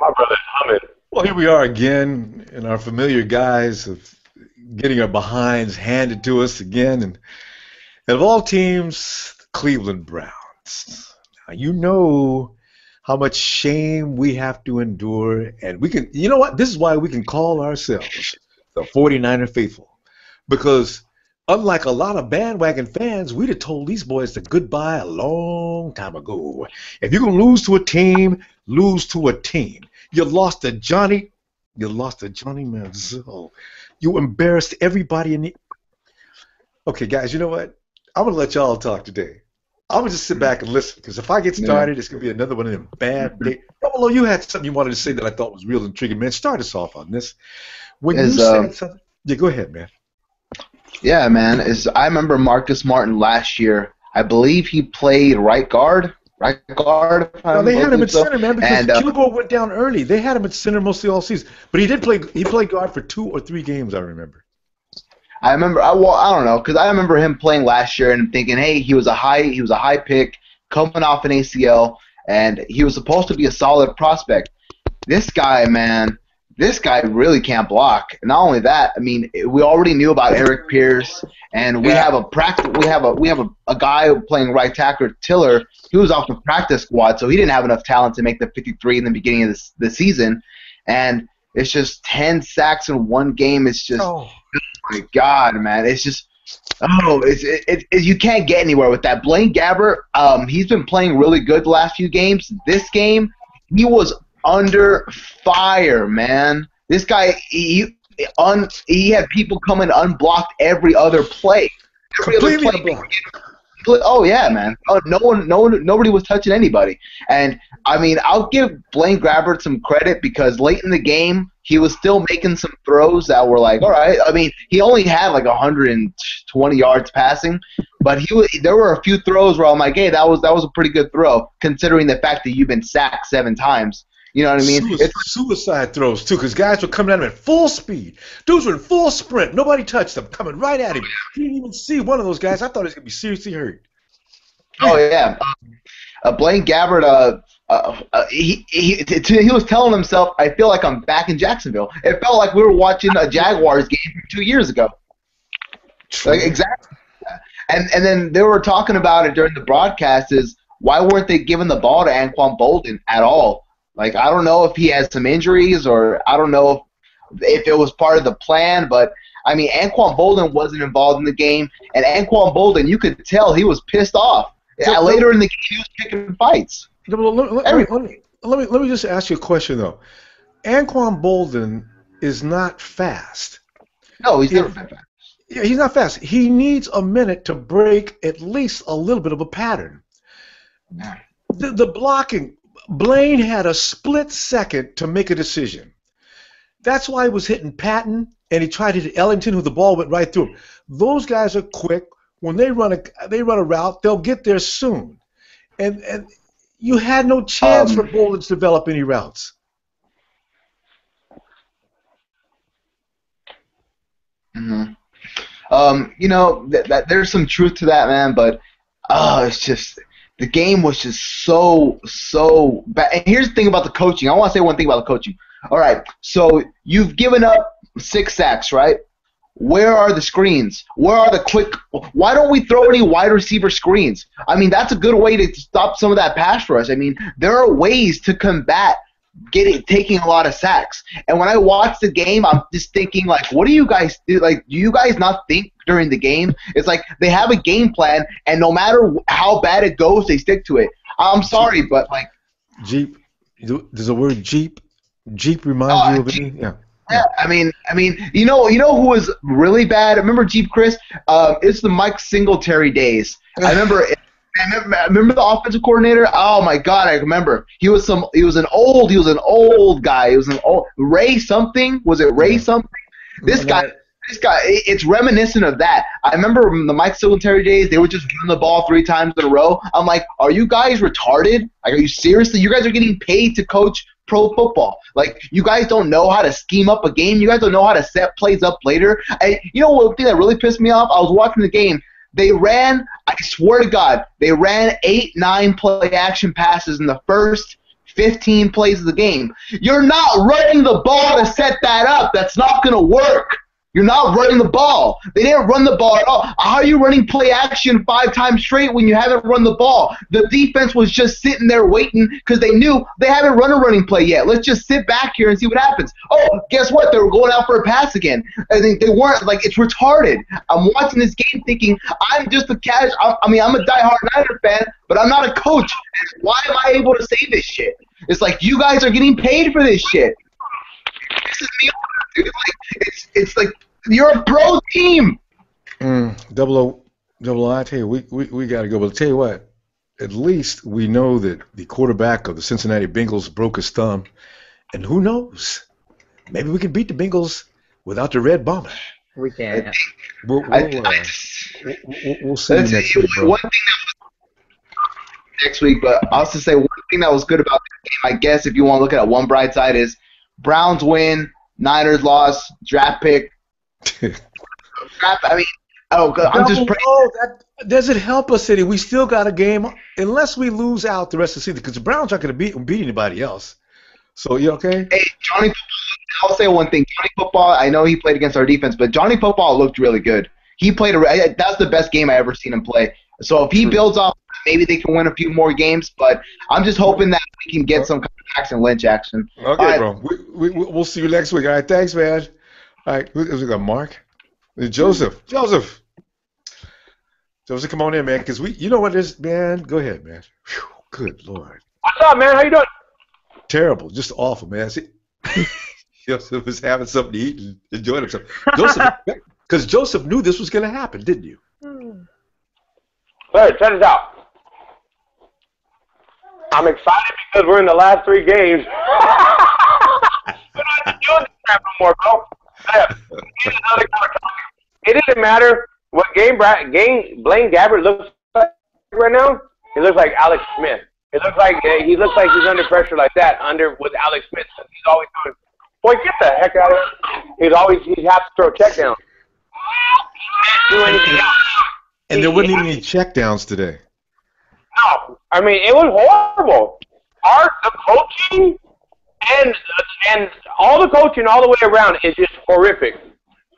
My brother humming. Well, here we are again in our familiar guise of getting our behinds handed to us again, and, and of all teams, the Cleveland Browns. Now, you know how much shame we have to endure, and we can. You know what? This is why we can call ourselves the 49er faithful, because unlike a lot of bandwagon fans, we'd have told these boys the goodbye a long time ago. If you're gonna lose to a team, lose to a team. You lost to Johnny. You lost to Johnny Manziel. You embarrassed everybody in the. Okay, guys, you know what? I'm gonna let y'all talk today. I'm gonna just sit back and listen because if I get started, it's gonna be another one of them bad days. Well, you had something you wanted to say that I thought was real intriguing, man. Start us off on this. When Is, you um, said something, yeah, go ahead, man. Yeah, man. Is I remember Marcus Martin last year. I believe he played right guard. Right guard. No, they had him at center, man, because And, uh, went down early. They had him at center mostly all season, but he did play. He played guard for two or three games, I remember. I remember. I well, I don't know, because I remember him playing last year and thinking, hey, he was a high, he was a high pick coming off an ACL, and he was supposed to be a solid prospect. This guy, man, this guy really can't block. Not only that, I mean, we already knew about Erik Pears, and we Yeah. have a practice. We have a we have a, a guy playing right tackle, Tiller. He was off the practice squad, so he didn't have enough talent to make the 53 in the beginning of this, the season, and it's just 10 sacks in one game. It's just Oh, my God, man, it's just oh, it's it, it, it- you can't get anywhere with that. Blaine Gabbert, um, he's been playing really good the last few games. This game, he was under fire, man. This guy, he un, he had people coming unblocked every other play. Every completely other play. Oh yeah, man. Oh, no one, no one, nobody was touching anybody. And I mean, I'll give Blaine Gabbert some credit because late in the game, he was still making some throws that were like, all right. I mean, he only had like 120 yards passing, but he wa- there were a few throws where I'm like, hey, that was that was a pretty good throw considering the fact that you've been sacked seven times. You know what I mean? Sui- It's suicide throws too, because guys were coming at him at full speed. Dudes were in full sprint. Nobody touched them, coming right at him. He didn't even see one of those guys. I thought he was gonna be seriously hurt. Oh yeah, uh, Blaine Gabbert. Uh, uh, uh, he, he he was telling himself, "I feel like I'm back in Jacksonville." It felt like we were watching a Jaguars game from two years ago. Like exactly. And and then they were talking about it during the broadcast. Is why weren't they giving the ball to Anquan Boldin at all? Like I don't know if he has some injuries or I don't know if, if it was part of the plan, but I mean Anquan Boldin wasn't involved in the game, and Anquan Boldin, you could tell he was pissed off. So- Yeah, later in the game, he was picking fights. Let, let- let- me, let me let me just ask you a question though. Anquan Boldin is not fast. No, he's Yeah. never been fast. Yeah, he's not fast. He needs a minute to break at least a little bit of a pattern. The, the blocking, Blaine had a split second to make a decision. That's why he was hitting Patton and he tried to hit Ellington, who the ball went right through him. Those guys are quick. When they run a they run a route, they'll get there soon. And and you had no chance Um, for Boldin to develop any routes. hmm Um, you know that, that there's some truth to that, man. But uh, it's just the game was just so so bad. And here's the thing about the coaching. I want to say one thing about the coaching. All right, so you've given up six sacks, right? Where are the screens? Where are the quick? Why don't we throw any wide receiver screens? I mean, that's a good way to stop some of that pass rush. I mean, there are ways to combat getting taking a lot of sacks. And when I watch the game, I'm just thinking like, what do you guys do? Like, do you guys not think during the game? It's like they have a game plan, and no matter how bad it goes, they stick to it. I'm sorry, but like, Jeep. Does the word Jeep Jeep remind Oh, you of Jeep. Yeah. yeah, I mean, I mean, you know, you know who was really bad? Remember Geep Chryst? Um, it's the Mike Singletary days. I remember. Remember, the offensive coordinator. Oh my God, I remember. He was some. He was an old. He was an old guy. He was an old Ray something. Was it Ray something? This guy. This guy. It's reminiscent of that. I remember in the Mike Singletary days. They would just run the ball three times in a row. I'm like, are you guys retarded? Like, are you seriously? You guys are getting paid to coach pro football. Like, you guys don't know how to scheme up a game. You guys don't know how to set plays up later. I, you know what thing that really pissed me off? I was watching the game. They ran, I swear to God, they ran eight, nine play action passes in the first 15 plays of the game. You're not running the ball to set that up. That's not going to work. You're not running the ball. They didn't run the ball at all. How are you running play action five times straight when you haven't run the ball? The defense was just sitting there waiting because they knew they haven't run a running play yet. Let's just sit back here and see what happens. Oh, guess what? They were going out for a pass again. I think they weren't. Like, it's retarded. I'm watching this game thinking I'm just a cash. I mean, I'm a diehard Niner fan, but I'm not a coach. Why am I able to say this shit? It's like you guys are getting paid for this shit. This is me dude. Like it's it's like you're a pro team. Mm, double O, double O. I tell you, we we, we got to go. But I'll tell you what, at least we know that the quarterback of the Cincinnati Bengals broke his thumb, and who knows, maybe we can beat the Bengals without the red bomber. We can't. We'll, we'll, I, uh, I, we'll, we'll see you next it. week, bro. One thing next week, but I'll just say one thing that was good about this game. I guess if you want to look at it, one bright side is Browns win, Niners loss, draft pick. draft. I mean, oh, I'm just praying. no, that, does it help us, City? We still got a game unless we lose out the rest of the season because the Browns aren't going to beat beat anybody else. So you okay? Hey, Johnny Football, I'll say one thing. Johnny Football, I know he played against our defense, but Johnny Football looked really good. He played a that's the best game I ever seen him play. So if he True. builds off, maybe they can win a few more games. But I'm just hoping that we can get some kind of Jackson Lynch action. Okay, All right. bro. We, we, we'll see you next week. All right, thanks, man. All right, who is it? Got Mark, It's Joseph, Joseph, Joseph, come on in, man. Because we, you know what it is, man. Go ahead, man. Whew, good lord, What's up, man? How you doing? terrible, just awful, man. See, Joseph was having something to eat and enjoying himself. Joseph, because Joseph knew this was going to happen, didn't you? Hey, check this out. I'm excited because we're in the last three games. we don't have to do this crap no more, bro. Yeah. Here's another kind of topic. It doesn't matter what game, Bra- game Blaine Gabbert looks like right now. He looks like Alex Smith. He looks like he looks like he's under pressure like that under with Alex Smith. He's always doing. Boy, get the heck out of here! He's always he has to throw a check down. Can't do anything else. And there wasn't even any checkdowns today. No, I mean it was horrible. Our the coaching and and all the coaching all the way around is just horrific.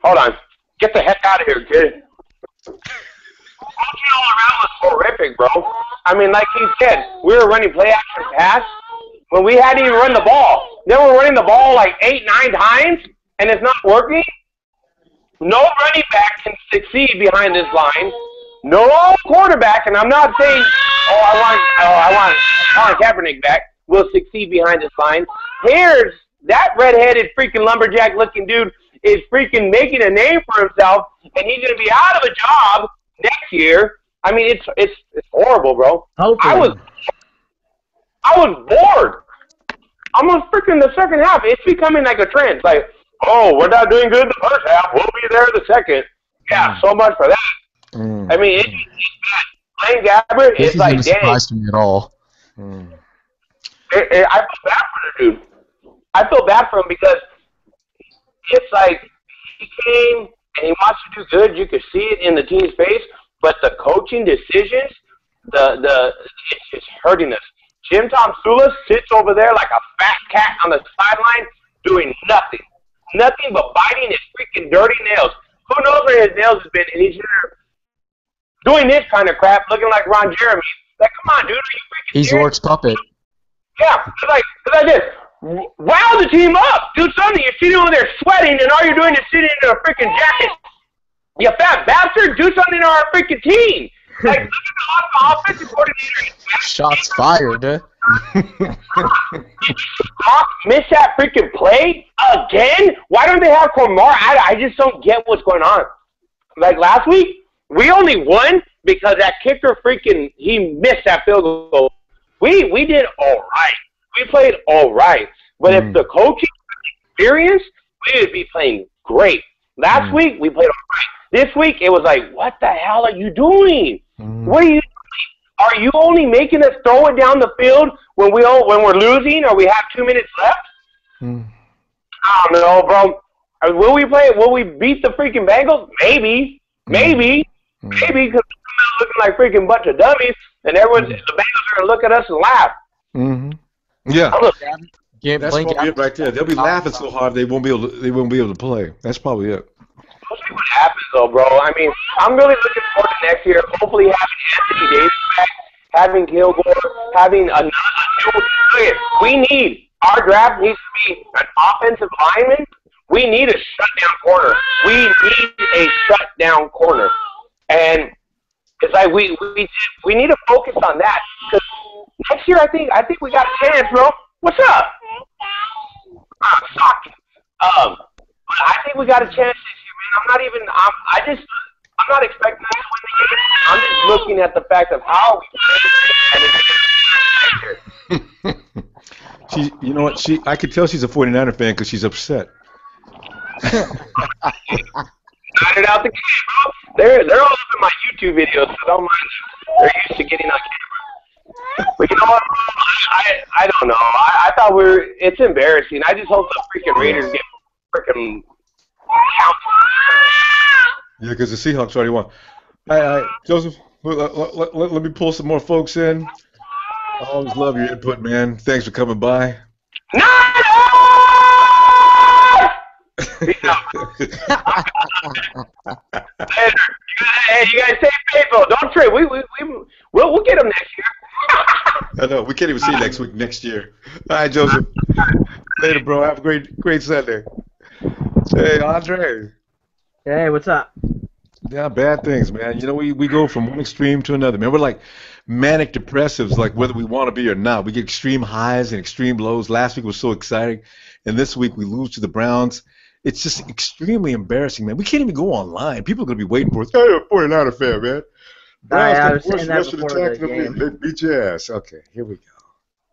Hold on, get the heck out of here, kid. Coaching all around was horrific, bro. I mean, like he said, we were running play action pass when we hadn't even run the ball. Then we're running the ball like eight, nine times, and it's not working. No running back can succeed behind this line. No quarterback, and I'm not saying, oh, I want, oh, I want Colin Kaepernick back, will succeed behind this line. Here's that redheaded freaking lumberjack-looking dude is freaking making a name for himself, and he's gonna be out of a job next year. I mean, it's it's it's horrible, bro. Hopefully. I was I was bored. Almost freaking the second half. It's becoming like a trend. Like, oh, we're not doing good in the first half. We'll be there the second. Yeah, so much for that. Mm, I mean, it's, it's bad. Blaine Gabbert This is isn't like, dang, surprise to me at all. mm. it, it, I feel bad for the dude. I feel bad for him because it's like he came and he wants to do good. You could see it in the team's face, but the coaching decisions, the the it's just hurting us. Jim Tom Sula sits over there like a fat cat on the sideline, doing nothing, nothing but biting his freaking dirty nails. Who knows where his nails has been? And he's here doing this kind of crap, looking like Ron Jeremy. Like, come on, dude, are you freaking He's serious? Ork's puppet. Yeah, it's like it's like this. Wow the team up, dude. Suddenly you're sitting over there sweating, and all you're doing is sitting in a freaking jacket. You fat bastard, do something to our freaking team. Like look at the offensive coordinator. Shots fired. missed that freaking play again. Why don't they have Cormar? I, I just don't get what's going on. Like last week, we only won because that kicker freaking he missed that field goal. We we did all right. We played all right. But if Mm. the coaching experience, we would be playing great. Last Mm. week we played all right. This week it was like, what the hell are you doing? Mm. What are you? Are you only making us throw it down the field when we all, when we're losing or we have two minutes left? Mm. I don't know, bro. Will we play? Will we beat the freaking Bengals? Maybe, maybe, Mm. maybe because we're looking like freaking bunch of dummies, and everyone, the Bengals are gonna look at us and laugh. Mm-hmm. Yeah, I'm look, Game, that's playing probably it right there. They'll be laughing so hard they won't be able to. They won't be able to play. That's probably it. we'll see what happens though, bro. I mean, I'm really looking forward to next year. Hopefully, having Anthony Davis back, having Kilgore, having a, a new. Look at, we need our draft needs to be an offensive lineman. We need a shutdown corner. We need a shutdown corner, and it's like we we we need to focus on that because next year I think I think we got a chance, bro. What's up? Ah, fuck. Um, but I think we got a chance this year, man. I'm not even. I'm. I just. I'm not expecting us to win the game. I'm just looking at the fact of how we played and it's She, you know what? She, I could tell she's a 49er fan because she's upset. It out the game, bro. They're they're all in my YouTube videos, so don't mind them. They're used to getting on camera. But you know what? I I don't know. I, I thought we were. It's embarrassing. I just hope the freaking Raiders get freaking. Yeah, because the Seahawks already won. All right, all right. Joseph, let, let, let, let- me pull some more folks in. I always love your input, man. Thanks for coming by. Later. You hey, you guys stay faithful. Don't trip. We we we we'll, we'll get them next year. I know. We can't even see next week, next year. All right, Joseph. Later, bro. Have a great, great Sunday. Hey, Andre. Hey, what's up? Yeah, bad things, man. You know, we, we go from one extreme to another, man. We're like manic depressives, like whether we want to be or not. We get extreme highs and extreme lows. Last week was so exciting, and this week we lose to the Browns. It's just extremely embarrassing, man. We can't even go online. People are going to be waiting for us. Hey, you're a 49er fan, man. Browns I got was saying that before the the game. league. They beat your ass. Okay, here we go.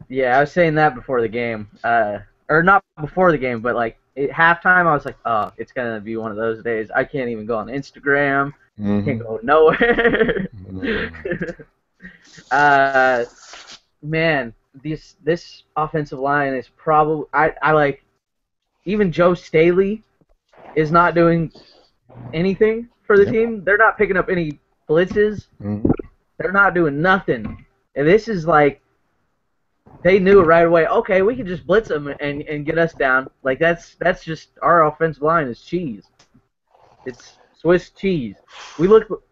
Yeah, I was saying that before the game, uh, or not before the game, but like at halftime, I was like, oh, it's gonna be one of those days. I can't even go on Instagram. Mhm. Can't go nowhere. Mhm. uh, man, this this offensive line is probably I I like even Joe Staley is not doing anything for the Yep. team. They're not picking up any blitzes. Mhm. They're not doing nothing. And this is like they knew right away. Okay, we can just blitz them and, and get us down. Like that's that's just our offensive line is cheese. It's Swiss cheese. We look.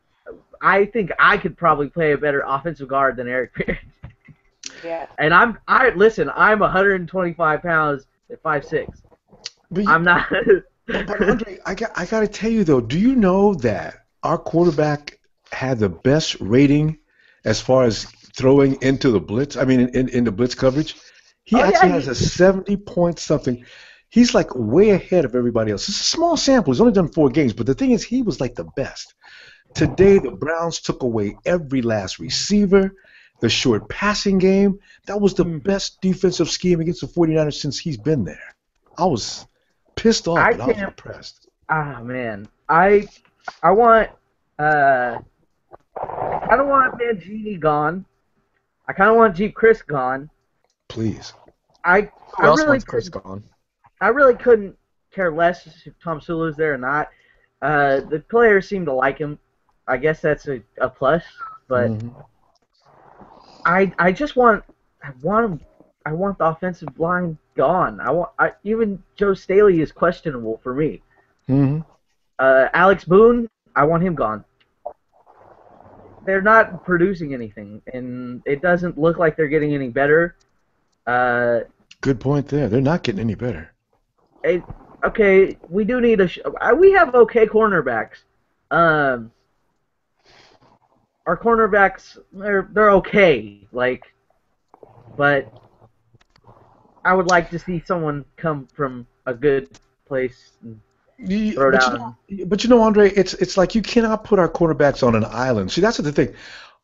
I think I could probably play a better offensive guard than Erik Pears. Yeah. And I'm I listen. I'm 125 pounds at 5'6". But you- I'm not. But Andre, I got I got to tell you though, do you know that our quarterback had the best rating as far as throwing into the blitz? I mean, in, in, in the blitz coverage, he Oh, yeah, actually he- has a seventy point something. He's like way ahead of everybody else. It's a small sample. He's only done four games, but the thing is, he was like the best. Today, the Browns took away every last receiver, the short passing game. That was the Hmm. best defensive scheme against the 49ers since he's been there. I was pissed off, I but I was can't- impressed. Ah man, I I want uh I don't want Mangini gone. I kind of want Geep Chryst gone. Please. I Who I else really wants Chryst couldn't- gone? I really couldn't care less if Tomsula's there or not. Uh, the players seem to like him. I guess that's a, a plus, but Mhm. I I just want I want him. I want the offensive line gone. I want I, even Joe Staley is questionable for me. Mhm. Uh, Alex Boone, I want him gone. They're not producing anything, and it doesn't look like they're getting any better. Uh, Good point there. They're not getting any better. it, okay, we do need a. Sh- uh, we have okay cornerbacks. Um, our cornerbacks, they're they're okay, like, but I would like to see someone come from a good place. You- Throw but, you down. know, but you know, Andre, it's it's like you cannot put our quarterbacks on an island. See, that's the thing.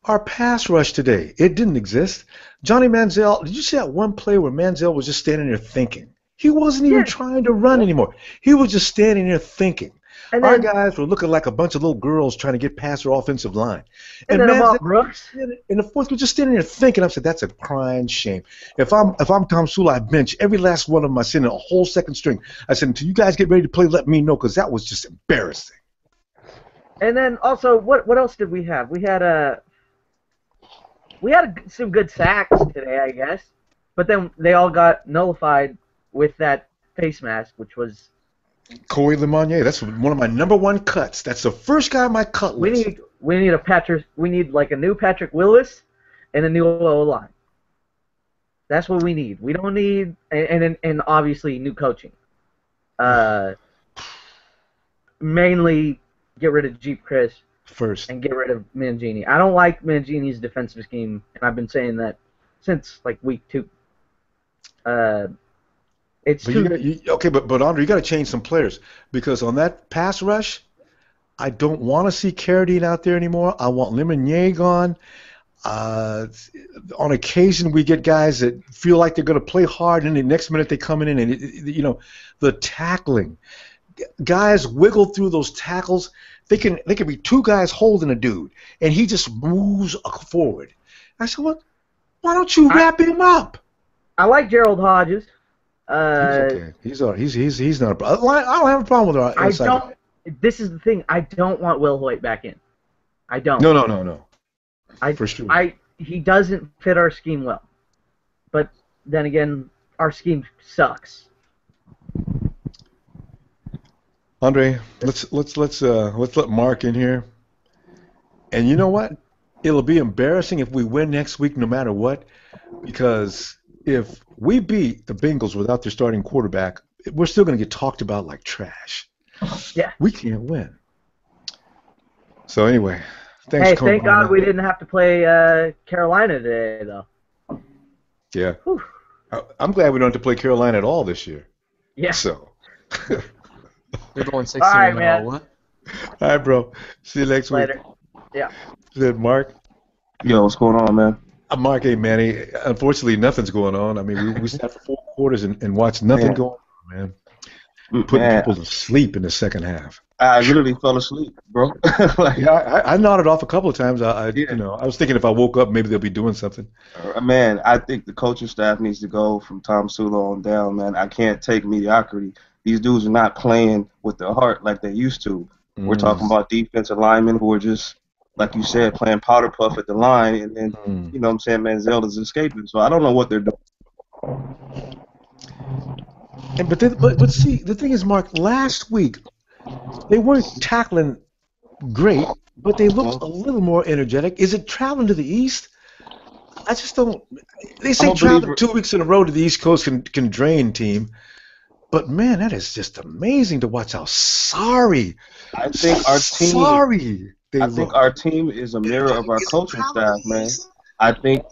Our pass rush today, it didn't exist. Johnny Manziel, did you see that one play where Manziel was just standing there thinking? He wasn't even Yeah. trying to run anymore. He was just standing there thinking. And Our then, guys were looking like a bunch of little girls trying to get past their offensive line. and then Ahmad Brooks. in the fourth, we're just standing there thinking. I said, "That's a crying shame." If I'm if I'm Tomsula, I bench every last one of them. I send a whole second string. I said, "Until you guys get ready to play, let me know," because that was just embarrassing. And then also, what what else did we have? We had a we had a, some good sacks today, I guess. but then they all got nullified with that face mask, which was Corey Lemonier. That's one of my number one cuts. That's the first guy on my cut list. we need we need a Patrick we need like a new Patrick Willis and a new O line. That's what we need. We don't need and and, and obviously new coaching. Uh, mainly get rid of Geep Chryst First. and get rid of Mangini. I don't like Mangini's defensive scheme, and I've been saying that since like week two. Uh, it's But too. you, gotta- you, okay, but but Andre, you got to change some players because on that pass rush, I don't want to see Carradine out there anymore. I want Lemonier gone. Uh, on occasion, we get guys that feel like they're going to play hard, and the next minute they come in and it, it- you know the tackling. Guys wiggle through those tackles. They can they can be two guys holding a dude, and he just moves forward. I said, "What? Why don't you I- wrap him up?" I like Gerald Hodges. He's Uh, okay. He's all. He's he's he's not. A, I don't have a problem with our I don't. This is the thing. I don't want Wilhoite back in. I don't. No, no, no, no. I, For sure. I he doesn't fit our scheme well. But then again, our scheme sucks. Andre, let's let's let's uh let's let Mark in here. And you know what? It'll be embarrassing if we win next week, no matter what, because if we beat the Bengals without their starting quarterback, we're still going to get talked about like trash. Yeah. We can't win. So anyway, thanks. hey, thank God on. we didn't have to play uh, Carolina today, though. Yeah. Whew. I- I'm glad we don't have to play Carolina at all this year. Yeah. So. They're going 16 All right, and man. all. All right, bro. See you next week. Later. Yeah. Said Mark. Yo, what's going on, man? Uh, Mark A. Manny. Unfortunately, nothing's going on. I mean, we, we sat for four quarters and, and watched nothing Man. go on, man. Putting Man, people to sleep in the second half. I literally fell asleep, bro. like, Yeah, I, I nodded off a couple of times. I, I Yeah. you know, I was thinking if I woke up, maybe they'll be doing something. uh, man, I think the coaching staff needs to go from Tomsula on down, man. I can't take mediocrity. These dudes are not playing with their heart like they used to. We're Mm. talking about defensive linemen who are just, like you said, playing powder puff at the line, and then Mm. you know what I'm saying Manziel is escaping. So I don't know what they're doing. And but, then, but but see, the thing is, Mark. Last week, they weren't tackling great, but they looked a little more energetic. Is it traveling to the east? I just don't. They say traveling believer- two weeks in a row to the East Coast can can drain team, but man, that is just amazing to watch how sorry, I think our team. sorry they I look. think our team is a mirror of our coaching staff, man. I think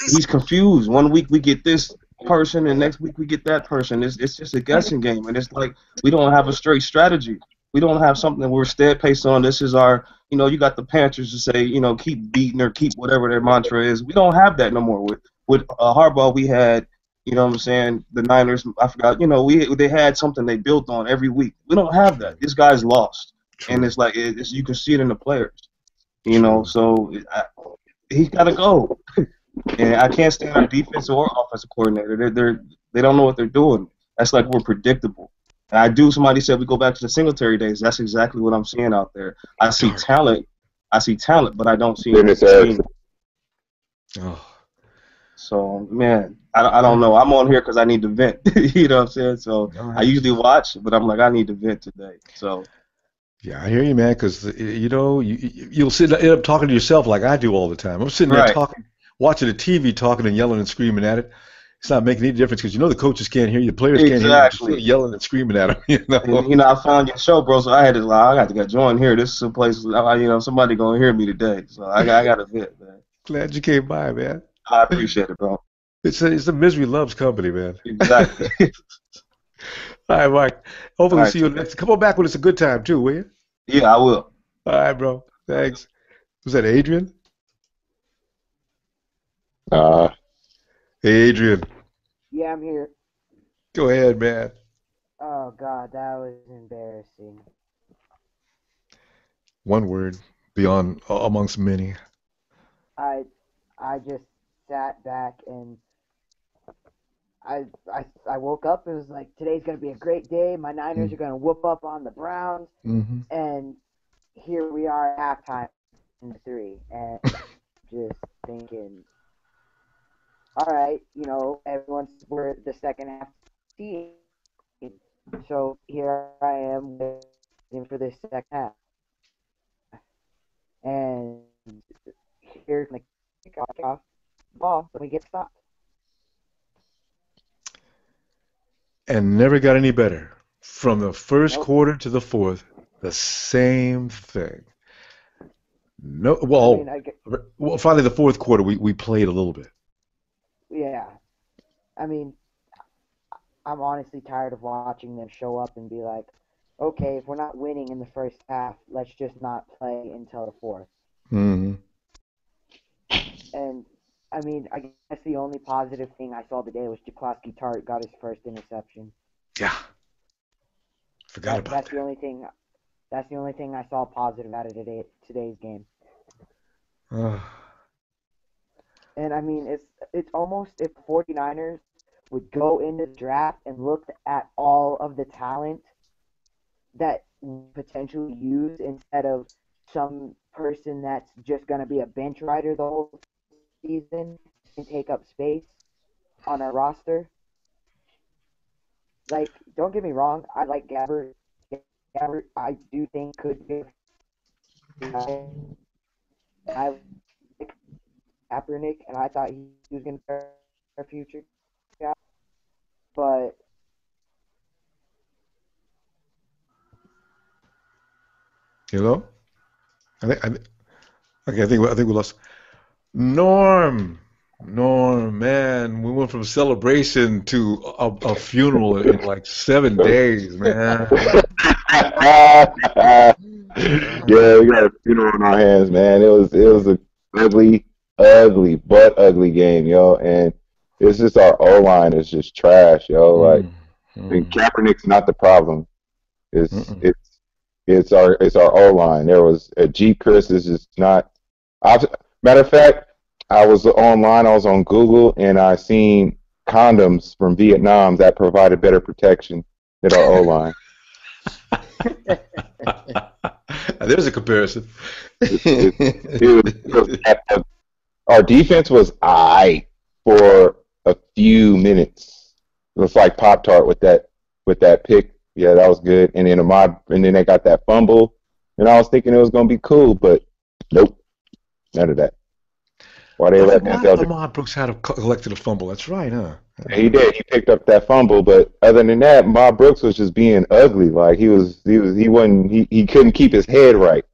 he's confused. One week we get this person, and next week we get that person. It's it's just a guessing game, and it's like we don't have a straight strategy. We don't have something that we're steadfast on. This is our, you know, you got the Panthers to say, you know, keep beating or keep whatever their mantra is. We don't have that no more. With with uh, Harbaugh, we had, you know, what I'm saying the Niners. I forgot, you know, we they had something they built on every week. We don't have that. This guy's lost, and it's like it, it's, you can see it in the players. You know, so I, he's got to go. And I can't stand our defensive or offensive coordinator. They're they're they don't know what they're doing. That's like we're predictable. And I do. Somebody said we go back to the Singletary days. That's exactly what I'm seeing out there. I see Darn. talent. I see talent, but I don't see Goodness, any team. Oh, So man, I, I don't know. I'm on here because I need to vent. you know what I'm saying? So all I usually watch, but I'm like I need to vent today. So Yeah, I hear you, man. Because uh, you know, you, you- you'll sit end up talking to yourself like I do all the time. I'm sitting there Right. talking, watching the TV, talking and yelling and screaming at it. It's not making any difference because you know the coaches can't hear you, the players can't hear you, yelling and screaming at them. You know. and, you know, I found your show, bro. So I had to like I got to get join here. This is a place you know somebody gonna hear me today. So I got I got to vent, man. Glad you came by, man. I appreciate it, bro. It's a, it's a misery loves company, man. Exactly. All right, Mike. Hopefully, All right, see you next. Come on back when it's a good time too, will you? yeah, I will. All right, bro. Thanks. Was that Adrian? Uh, Hey, Adrian. Yeah, I'm here. Go ahead, man. Oh god, that was embarrassing. One word beyond amongst many. I I just sat back and I I I woke up and was like, today's gonna be a great day. My Niners Mm. are gonna whoop up on the Browns, Mm-hmm. and here we are at halftime in three, and just thinking, all right, you know, everyone's we're the second half team. So here I am waiting for this second half. And here's the kickoff ball, and we get stopped. And never got any better. From the first Nope. quarter to the fourth, the same thing. No, I well, mean, I get, well, finally the fourth quarter we, we played a little bit. yeah. I mean, I'm honestly tired of watching them show up and be like, okay, if we're not winning in the first half, let's just not play until the fourth. hmm And I mean, I guess the only positive thing I saw today was Jaquiski Tartt got his first interception. Yeah, forgot That- about that's that. the only thing. That's the only thing I saw positive out of today, today's game. And I mean, it's it's almost if 49ers would go into the draft and look at all of the talent that potentially use instead of some person that's just going to be a bench rider the whole season and take up space on our roster. Like, don't get me wrong, I like Gabbert. Gabbert, I do think could be. I, I like Kaepernick, and I thought he was going to be our future guy. But Hello? I think, I, okay, I think, I think we lost. Norm, Norm, man, we went from celebration to a, a funeral in like seven days, man. yeah, we got a funeral on our hands, man. It was it was a ugly, ugly, but ugly game, yo. And it's just our O line is just trash, yo. Like, Mm, and. Kaepernick's not the problem. It's Mm-mm. it's it's our it's our O line. There was a G Chryst is just not. I've, matter of fact, I was online. I was on Google and I seen condoms from Vietnam that provided better protection than our O line. There's a comparison. It was, it was- our defense was aight for a few minutes. It was like Pop Tart with that with that pick. Yeah, that was good. And then a Ahmad, and then they got that fumble, and I was thinking it was gonna be cool, but nope, none of that. Why they let Manziel? Ahmad Brooks had a, collected a fumble. That's right, huh? He did. He picked up that fumble, but other than that, Bob Brooks was just being ugly. Like he was, he was, he wasn't, he, he couldn't keep his head right,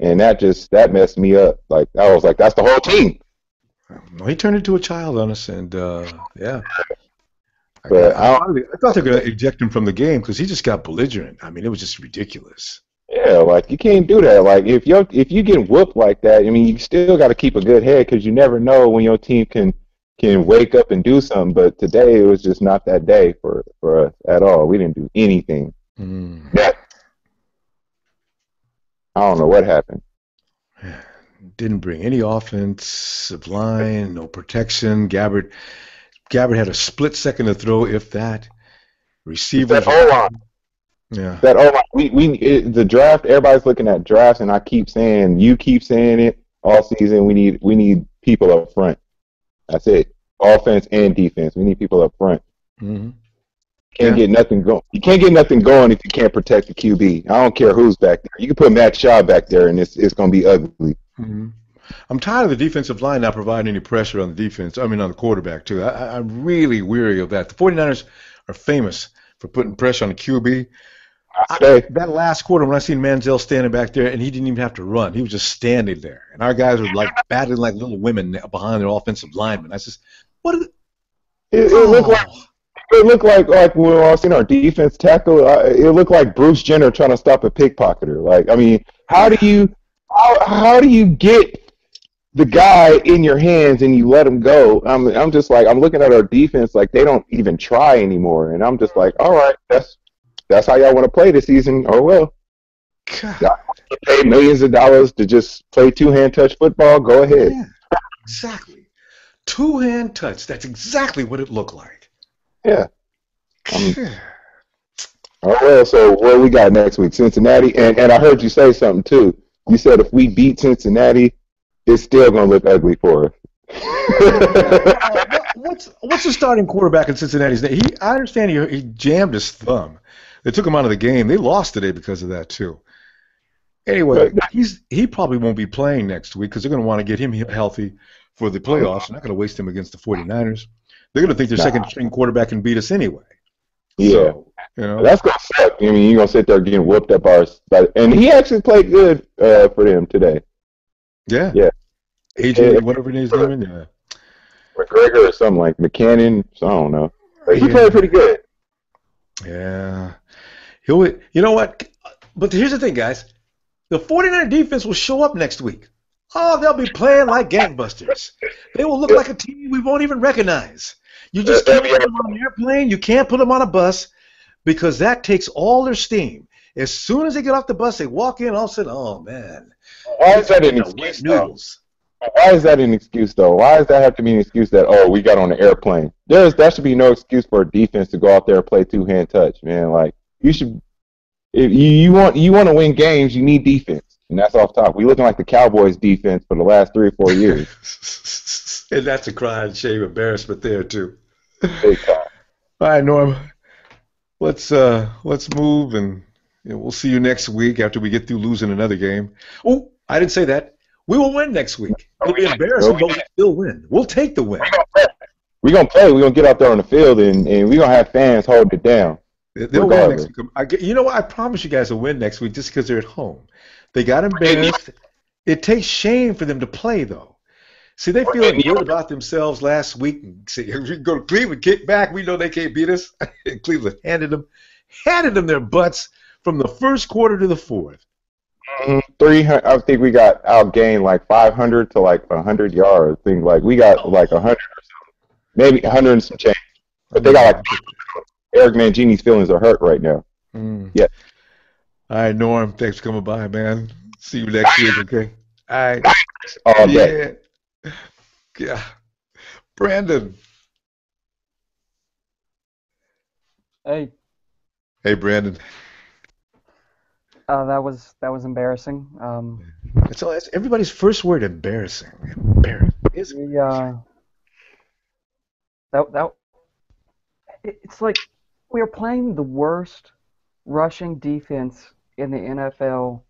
and that just that messed me up. Like I was like, that's the whole team. No, he turned into a child on us, and uh, yeah. But I, I I, I thought they were going to eject him from the game because he just got belligerent. I mean, it was just ridiculous. Yeah, like you can't do that. Like if you if you get whooped like that, I mean, you still got to keep a good head because you never know when your team can can wake up and do something. But today it was just not that day for for us at all. We didn't do anything. Mm. That I don't know what happened. Didn't bring any offensive line, no protection. Gabbert, Gabbert had a split second to throw, if that. Receivers, That O line, yeah. that O line. We we it, the draft. Everybody's looking at drafts, and I keep saying, you keep saying it all season. We need we need people up front. That's it. Offense and defense. We need people up front. hmm Can't Yeah. get nothing going. You can't get nothing going if you can't protect the QB. I don't care who's back there. You can put Matt Shaw back there, and it's it's gonna be ugly. hmm I'm tired of the defensive line not providing any pressure on the defense. I mean, on the quarterback too. I, I- I'm really weary of that. The 49ers are famous for putting pressure on the QB. Okay. That last quarter, when I seen Manziel standing back there, and he didn't even have to run, he was just standing there, and our guys were like battling like little women behind their offensive linemen. I just, "What?" Are the, It, it looked like Oh. it looked like like when I seen our defense tackle. Uh, it looked like Bruce Jenner trying to stop a pickpocketer. Like I mean, how do you how how do you get the guy in your hands and you let him go? I'm I'm just like I'm looking at our defense like they don't even try anymore, and I'm just like, all right, that's that's how y'all want to play this season. Oh well. God, pay millions of dollars to just play two hand touch football. Go ahead. yeah, exactly. Two hand touch. That's exactly what it looked like. Yeah. Um, Oh well, so what we got next week? Cincinnati, and and I heard you say something too. You said if we beat Cincinnati, it's still gonna look ugly for us. Uh, what's what's the starting quarterback in Cincinnati's name? He, I understand he, he jammed his thumb. They took him out of the game. They lost today because of that too. Anyway, he's he probably won't be playing next week because they're going to want to get him healthy for the playoffs. They're not going to waste him against the 49ers. They're going to think their Nah. second string quarterback can beat us anyway. Yeah. So, you know. That's gonna suck. I mean, you're gonna sit there getting whooped up our, but and he actually played good uh, for them today. yeah. Yeah. AJ, Yeah. whatever his name is. Yeah. McGregor or something like McCannon. So I don't know. He Yeah. played pretty good. Yeah. He'll, you know what? But here's the thing, guys. The 49er defense will show up next week. Oh, they'll be playing like gangbusters. They will look like a team we won't even recognize. You just can't put them on an airplane. You can't put them on a bus because that takes all their steam. As soon as they get off the bus, they walk in, all of a sudden, oh, man. Why is that an excuse wet though? Why is that an excuse though? Why does that have to be an excuse that oh we got on an airplane? There's that should be no excuse for a defense to go out there and play two hand touch, man. Like you should if you, you want you want to win games, you need defense, and that's off top. We looking like the Cowboys defense for the last three or four years. and that's a crying shame embarrassment there, too. Big time. All right, Norm. Let's uh let's move and you know, we'll see you next week after we get through losing another game. Oh, I didn't say that. We will win next week. It'll be embarrassing, but we'll still win. We'll take the win. We're gonna play. We're gonna get out there on the field, and, and we're gonna have fans hold it down. They- They'll win next week. I, get- you know what? I promise you guys will win next week just because they're at home. They got embarrassed. It takes shame for them to play, though. See, they feel good about themselves last week. And say, "Here we go to Cleveland, get back. We know they can't beat us. And Cleveland handed them, handed them their butts from the first quarter to the fourth. Mm, three hundred. I think we got outgained like five hundred to like hundred yards. I think like we got oh. like hundred or something, maybe hundred and some change. But they got like Eric Mangini's feelings are hurt right now. Mm. Yeah. All right, Norm. Thanks for coming by, man. See you next week, okay? All right. All day. Yeah. Yeah. Brandon. Hey, Hey, Brandon. uh, that was that was embarrassing. Um, It's all, it's everybody's first word. Embarrassing. Embarrassing. Is we uh, that that it- it's like we are playing the worst rushing defense in the NFL,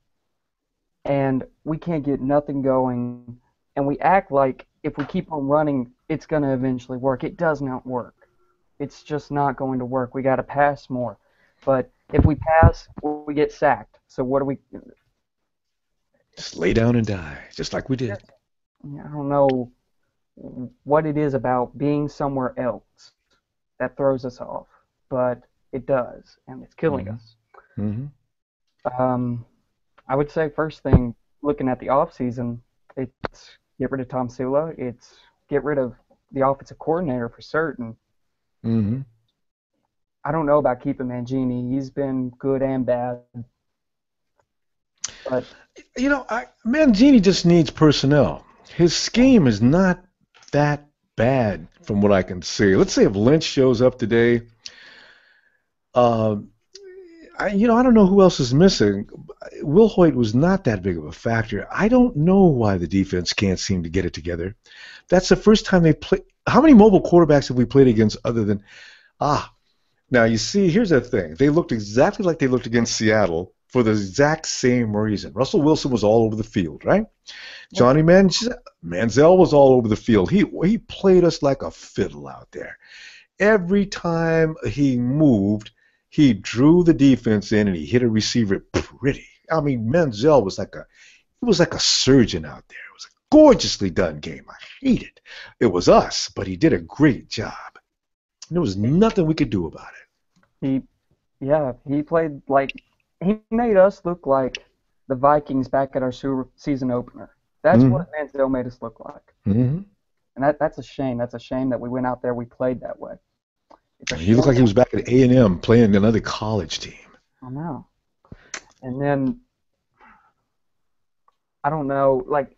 and we can't get nothing going, and we act like if we keep on running, it's gonna eventually work. It does not work. It's just not going to work. We got to pass more, but if we pass, we get sacked. So what do we? just lay down and die, just like we did. I don't know what it is about being somewhere else that throws us off, but it does, and it's killing Mhm. us. Mm-hmm. Um, I would say first thing, looking at the off season, it's get rid of Tomsula. It's get rid of the offensive coordinator for certain. Mm-hmm. I don't know about keeping Mangini. He's been good and bad. But You know, I, Mangini just needs personnel. His scheme is not that bad, from what I can see. Let's say if Lynch shows up today, um, I, you know, I don't know who else is missing. Wilhoite was not that big of a factor. I don't know why the defense can't seem to get it together. That's the first time they play. How many mobile quarterbacks have we played against other than ah? Now you see, here's the thing. They looked exactly like they looked against Seattle for the exact same reason. Russell Wilson was all over the field, right? Johnny Manz- Manziel was all over the field. He he played us like a fiddle out there. Every time he moved, he drew the defense in and he hit a receiver pretty. I mean, Manziel was like a he was like a surgeon out there. It was a gorgeously done game. I hate it. It was us, but he did a great job. There was nothing we could do about it. he, yeah, he played like he made us look like the Vikings back at our sewer- season opener. That's Mhm. what Manziel made us look like, Mm-hmm. and that that's a shame. That's a shame that we went out there we played that way. He looked like he was back at A and M playing another college team. I know. And then I don't know, like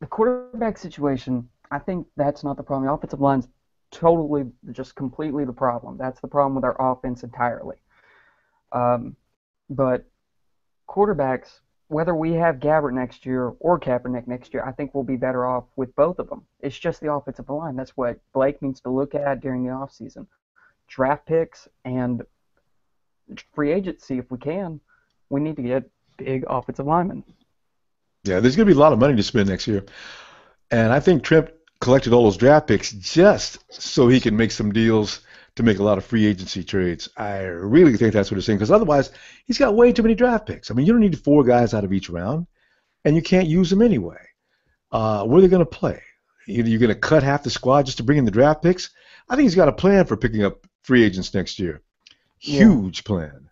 the quarterback situation. I think that's not the problem. The offensive line's totally, just completely the problem. That's the problem with our offense entirely. Um, but quarterbacks, whether we have Gabbert next year or Kaepernick next year, I think we'll be better off with both of them. It's just the offensive line. That's what Baalke needs to look at during the offseason. Draft picks and free agency if we can. We need to get big offensive linemen. Yeah, there's going to be a lot of money to spend next year. And I think Trent collected all those draft picks just so he can make some deals to make a lot of free agency trades. I really think that's what he's saying because otherwise he's got way too many draft picks. I mean, you don't need four guys out of each round, and you can't use them anyway. Uh, where are they going to play? You're going to cut half the squad just to bring in the draft picks? I think he's got a plan for picking up free agents next year. Huge yeah. plan.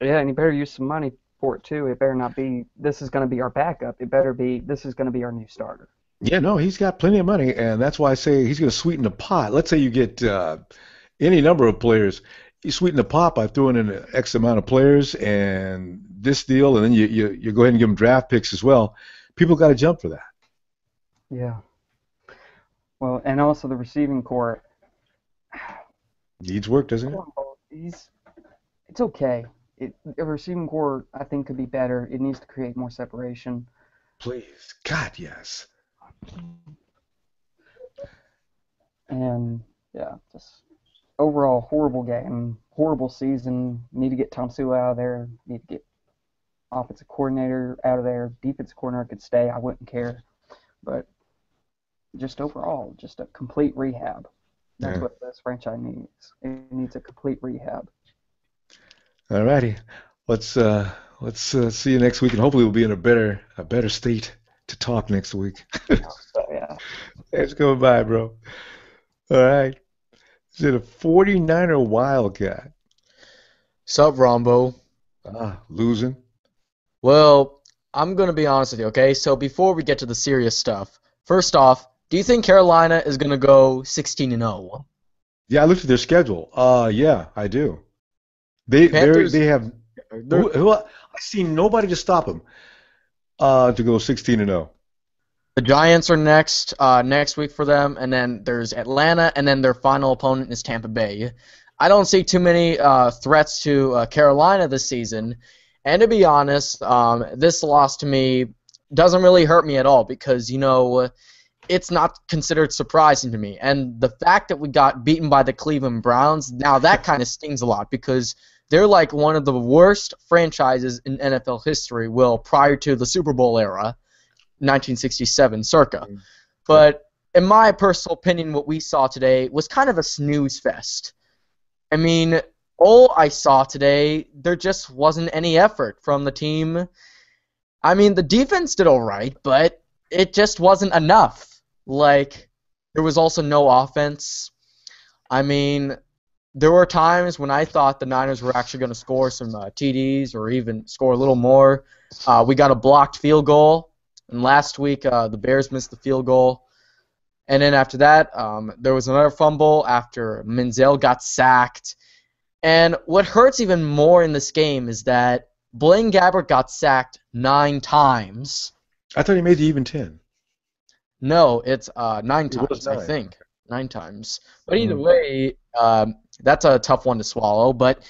Yeah, and you better use some money for it too. It better not be this is going to be our backup. It better be this is going to be our new starter. Yeah, no, he's got plenty of money, and that's why I say he's going to sweeten the pot. Let's say you get uh, any number of players. You sweeten the pot by throwing in an X amount of players and this deal, and then you, you, you go ahead and give them draft picks as well. People got to jump for that. Yeah. Well, and also the receiving core needs work, doesn't it? He's it's okay. It, the receiving core, I think, could be better. It needs to create more separation. Please, God, yes. And yeah, just overall horrible game, horrible season. Need to get Tomsula out of there. Need to get offensive coordinator out of there. Defensive coordinator could stay. I wouldn't care, but just overall, just a complete rehab. That's yeah. what this franchise needs. It needs a complete rehab. All righty, let's uh, let's uh, see you next week, and hopefully we'll be in a better a better state to talk next week. so, yeah. It's going by, bro. All right. Is it a 49er Wildcat? Sup, Rombo? Ah, losing. Well, I'm going to be honest with you, okay? So before we get to the serious stuff, first off, do you think Carolina is going to go 16 and 0? Yeah, I looked at their schedule. Uh, yeah, I do. They they they have. Who, who, I see nobody to stop them. Uh, to go 16 and 0. The Giants are next uh, next week for them, and then there's Atlanta, and then their final opponent is Tampa Bay. I don't see too many uh, threats to uh, Carolina this season, and to be honest, um, this loss to me doesn't really hurt me at all because you know it's not considered surprising to me, and the fact that we got beaten by the Cleveland Browns now that kind of stings a lot because they're like one of the worst franchises in NFL history. Well, prior to the Super Bowl era 1967 circa. Mm-hmm. But in my personal opinion, what we saw today was kind of a snooze fest. I mean, all I saw today, there just wasn't any effort from the team. I mean, the defense did all right, but it just wasn't enough. Like, there was also no offense. I mean, there were times when I thought the Niners were actually going to score some uh, TDs or even score a little more. Uh, we got a blocked field goal and last week, uh, the Bears missed the field goal. And then after that, um, there was another fumble after Manziel got sacked. And what hurts even more in this game is that Blaine Gabbert got sacked nine times. I thought he made the even ten. No, it's uh, nine times, nine. I think. Nine times. But either mm. way, um, that's a tough one to swallow. But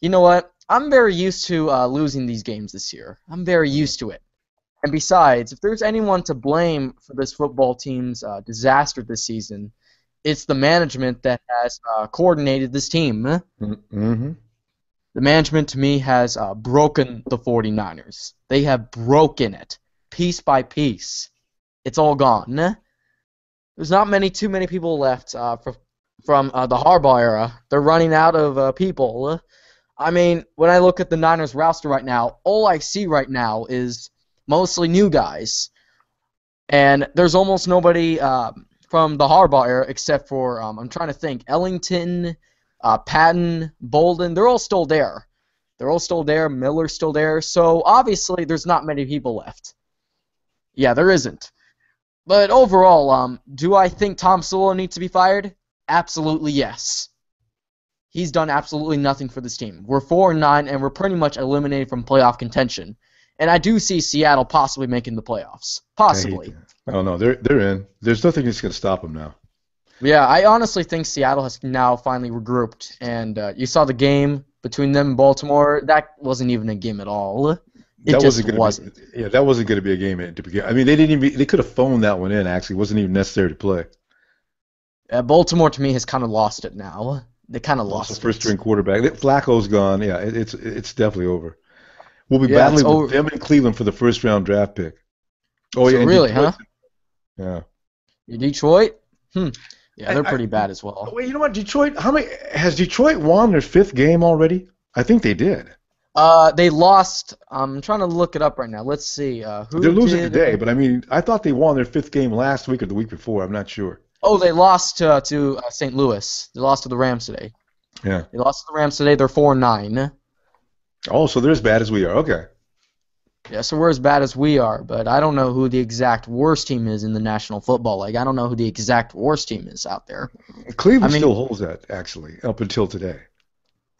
you know what? I'm very used to uh, losing these games this year. I'm very used to it. And besides, if there's anyone to blame for this football team's uh, disaster this season, it's the management that has uh, coordinated this team. Mm-hmm. The management, to me, has uh, broken the 49ers. They have broken it piece by piece. It's all gone. There's not many, too many people left uh, for, from uh, the Harbaugh era. They're running out of uh, people. I mean, when I look at the Niners roster right now, all I see right now is mostly new guys. And there's almost nobody um, from the Harbaugh era except for, um, I'm trying to think, Ellington, uh, Patton, Boldin. They're all still there. They're all still there. Miller's still there. So obviously, there's not many people left. Yeah, there isn't. But overall, um, do I think Tom Tomsula needs to be fired? Absolutely yes. He's done absolutely nothing for this team. We're four and nine, and we're pretty much eliminated from playoff contention and I do see Seattle possibly making the playoffs. Possibly. I don't know. They're they're in. There's nothing that's going to stop them now. Yeah, I honestly think Seattle has now finally regrouped, and uh, you saw the game between them and Baltimore. That wasn't even a game at all. It that just wasn't gonna wasn't. Be, yeah, that wasn't going to be a game to begin. I mean, they didn't even. They could have phoned that one in. Actually, it wasn't even necessary to play. Uh, Baltimore to me has kind of lost it now. They kind of Lost lost the first string quarterback. Flacco's gone. Yeah, it, it's it's definitely over. We'll be Yeah, battling with them in Cleveland for the first round draft pick. Oh So yeah, really, Detroit- huh? Yeah. Detroit? Hmm. Yeah, they're I- pretty bad as well. Wait, you know what? Detroit. How many has Detroit won their fifth game already? I think they did. Uh, they lost. I'm trying to look it up right now. Let's see. Uh, who They're losing did- today, but I mean, I thought they won their fifth game last week or the week before. I'm not sure. Oh, they lost uh, to uh, St. Louis. They lost to the Rams today. Yeah. They lost to the Rams today. They're four nine. Oh, so they're as bad as we are. Okay. Yeah, so we're as bad as we are, but I don't know who the exact worst team is in the National Football League. I don't know who the exact worst team is out there. Cleveland I mean- still holds that actually up until today.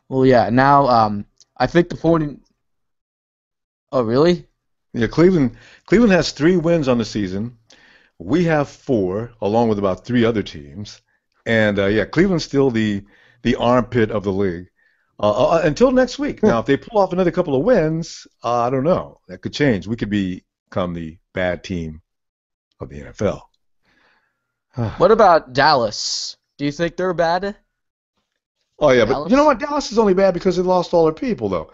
Well, yeah. Now, um, I think the 40. Oh, really? Yeah, Cleveland. Cleveland has three wins on the season. We have four, along with about three other teams. And uh, yeah, Cleveland's still the the armpit of the league uh, uh, until next week. Now, if they pull off another couple of wins, uh, I don't know. That could change. We could become the bad team of the NFL. What about Dallas? Do you think they're bad? Oh yeah, but you know what? Dallas is only bad because they lost all their people, though.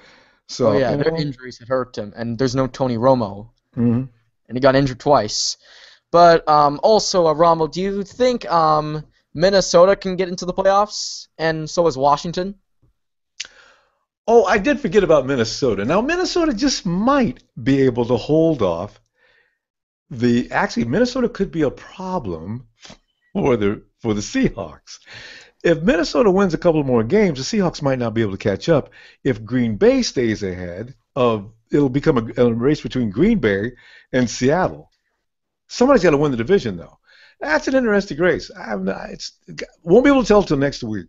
So oh, yeah. Their injuries had hurt them, and there's no Tony Romo. mhm. and he got injured twice. But um, also, uh, Rommel, do you think um, Minnesota can get into the playoffs, and so is Washington? Oh, I did forget about Minnesota. Now, Minnesota just might be able to hold off the. Actually, Minnesota could be a problem for the for the Seahawks. If Minnesota wins a couple more games, the Seahawks might not be able to catch up. If Green Bay stays ahead of, it'll become a, a race between Green Bay and Seattle. Somebody's got to win the division, though. That's an interesting race. It's won't be able to tell till next week.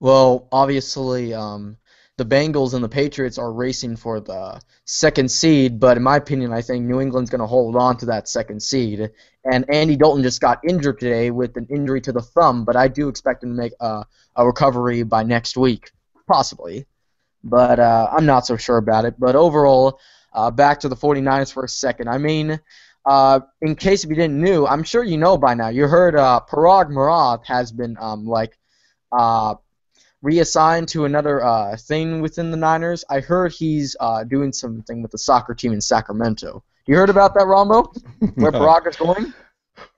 Well, obviously, um, the Bengals and the Patriots are racing for the second seed, but in my opinion, I think New England's going to hold on to that second seed. And Andy Dalton just got injured today with an injury to the thumb, but I do expect him to make a, a recovery by next week, possibly. But uh, I'm not so sure about it. But overall, uh, back to the 49ers for a second. I mean, uh, in case if you didn't know, I'm sure you know by now. You heard uh, Paraag Marathe has been um, like uh, reassigned to another uh, thing within the Niners. I heard he's uh, doing something with the soccer team in Sacramento. You heard about that, Rombo? Where No. Paraag is going?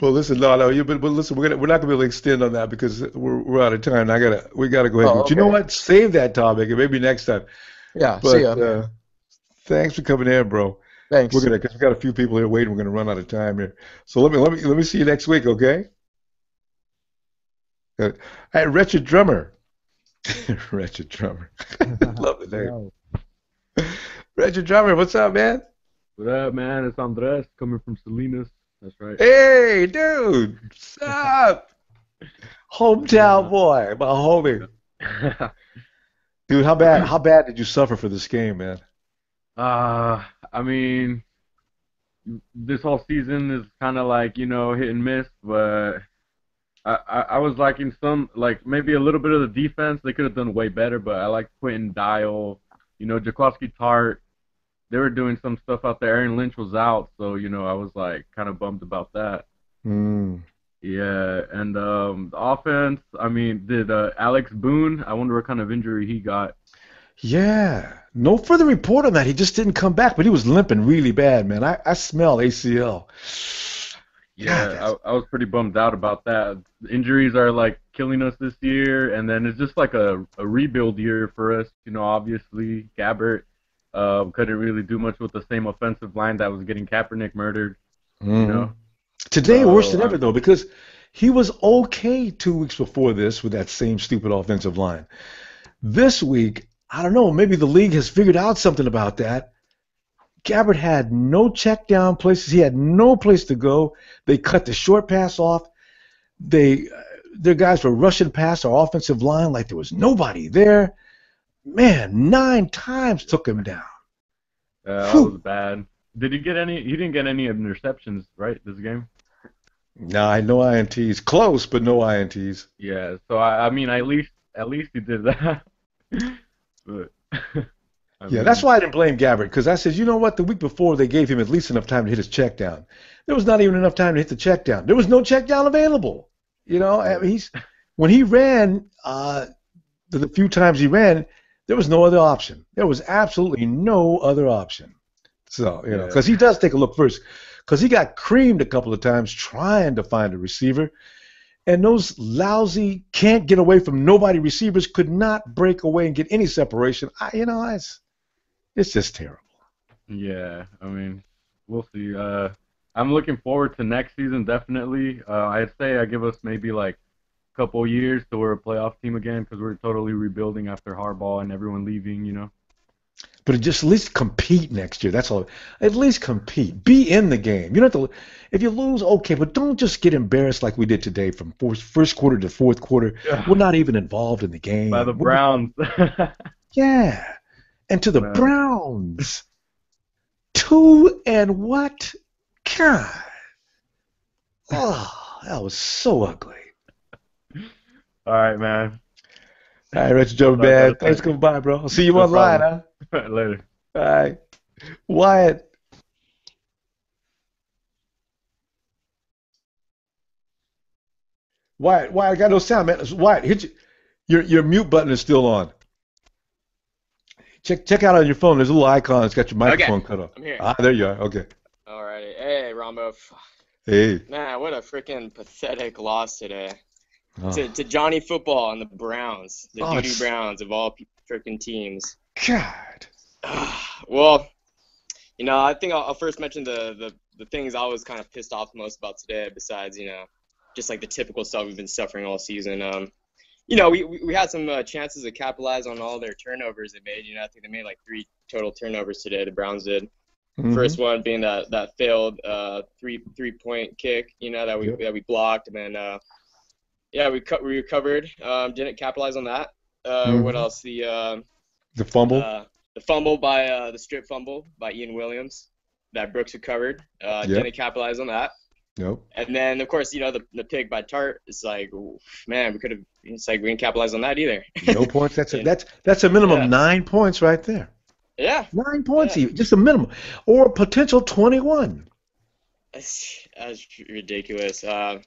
Well, listen, no, no, you, but, but listen, we're gonna we're not gonna be able to extend on that because we're we're out of time. I gotta we gotta go ahead. Oh, But you know what? Save that topic and maybe next time. Yeah, But see ya. uh, thanks for coming in, bro. Thanks. We're gonna because we got a few people here waiting. We're gonna run out of time here. So let me let me let me see you next week, okay? Uh, hey, wretched drummer. wretched drummer. Love the name. Wretched drummer, what's up, man? What up, man? It's Andres coming from Salinas. That's right. Hey, dude, what's up? Hometown boy, my homie. Dude, how bad how bad did you suffer for this game, man? Uh, I mean, this whole season is kind of like you know hit and miss, but I, I was liking some like maybe a little bit of the defense. They could have done way better, but I like Quinton Dial, you know, Jaquiski Tartt. They were doing some stuff out there. Aaron Lynch was out, so you know I was like kind of bummed about that. Mm. Yeah, and um, the offense. I mean, did uh, Alex Boone? I wonder what kind of injury he got. Yeah. No further report on that. He just didn't come back, but he was limping really bad, man. I, I smell ACL. Yeah, I, I was pretty bummed out about that. Injuries are like killing us this year, and then it's just like a, a rebuild year for us. You know, obviously Gabbert uh, couldn't really do much with the same offensive line that was getting Kaepernick murdered. You Mhm. know, Today, So, worse than ever, though, because he was okay two weeks before this with that same stupid offensive line. This week, I don't know, maybe the league has figured out something about that. Gabbert had no check down places. He had no place to go. They cut the short pass off. They, uh, their guys were rushing past our offensive line like there was nobody there. Man, nine times took him down. uh, that was bad. Did he get any? He didn't get any interceptions, right? This game. No, Nah, no ints. Close, but no ints. Yeah. So I, I mean, at least at least he did that. but I Yeah, that's why I didn't blame Gabbert because I said, you know what? The week before they gave him at least enough time to hit his check down. There was not even enough time to hit the check down. There was no check down available. You know, I mean, he's when he ran, uh, the, the few times he ran, there was no other option. There was absolutely no other option. So you know, Yeah. because he does take a look first, because he got creamed a couple of times trying to find a receiver, and those lousy can't get away from nobody receivers could not break away and get any separation. I, you know, it's it's just terrible. Yeah, I mean, we'll see. Uh, I'm looking forward to next season definitely. Uh, I'd say I give us maybe like a couple years till we're a playoff team again because we're totally rebuilding after Harbaugh and everyone leaving. You know. But just at least compete next year. That's all. At least compete. Be in the game. You don't have to. If you lose, okay, but don't just get embarrassed like we did today from fourth, first quarter to fourth quarter. We're not even involved in the game. By the Browns. Yeah, and to the. Browns. Two and what? God. Oh, that was so ugly. All right, man. All right, Richard Joe, man. Thanks for coming by, bro. I'll see you No online, huh? Later. All right. Wyatt. Wyatt, Wyatt, I got no sound, man. Wyatt, hit your, your your mute button is still on. Check check out on your phone. There's a little icon. It's got your microphone cut off. I'm here. Ah, there you are. Okay. Alrighty. Hey, Rambo. Hey. Man, what a freaking pathetic loss today. Oh. To, to Johnny Football and the Browns, the Oh, it's- Browns of all freaking teams. God. Well, you know, I think I'll, I'll first mention the, the, the things I was kind of pissed off most about today, besides, you know, just like the typical stuff we've been suffering all season. Um, you know, we, we, had some uh, chances to capitalize on all their turnovers they made. You know, I think they made like three total turnovers today, the Browns did. Mhm. First one being that that failed uh, three three point kick, you know that we Yep. that we blocked, and then uh, yeah we cut we recovered, um, didn't capitalize on that. Uh, What Mhm. else? The uh, The fumble. uh, the fumble by uh, the strip fumble by Ian Williams that Brooks recovered, uh, Yep. didn't capitalize on that. Nope. And then of course you know the the pick by Tartt. is like man we could have. It's like we didn't capitalize on that either. No points. That's a, that's that's a minimum Yeah. nine points right there. yeah. Nine points, even, just a minimum, or a potential twenty-one. That's, that's ridiculous. Uh,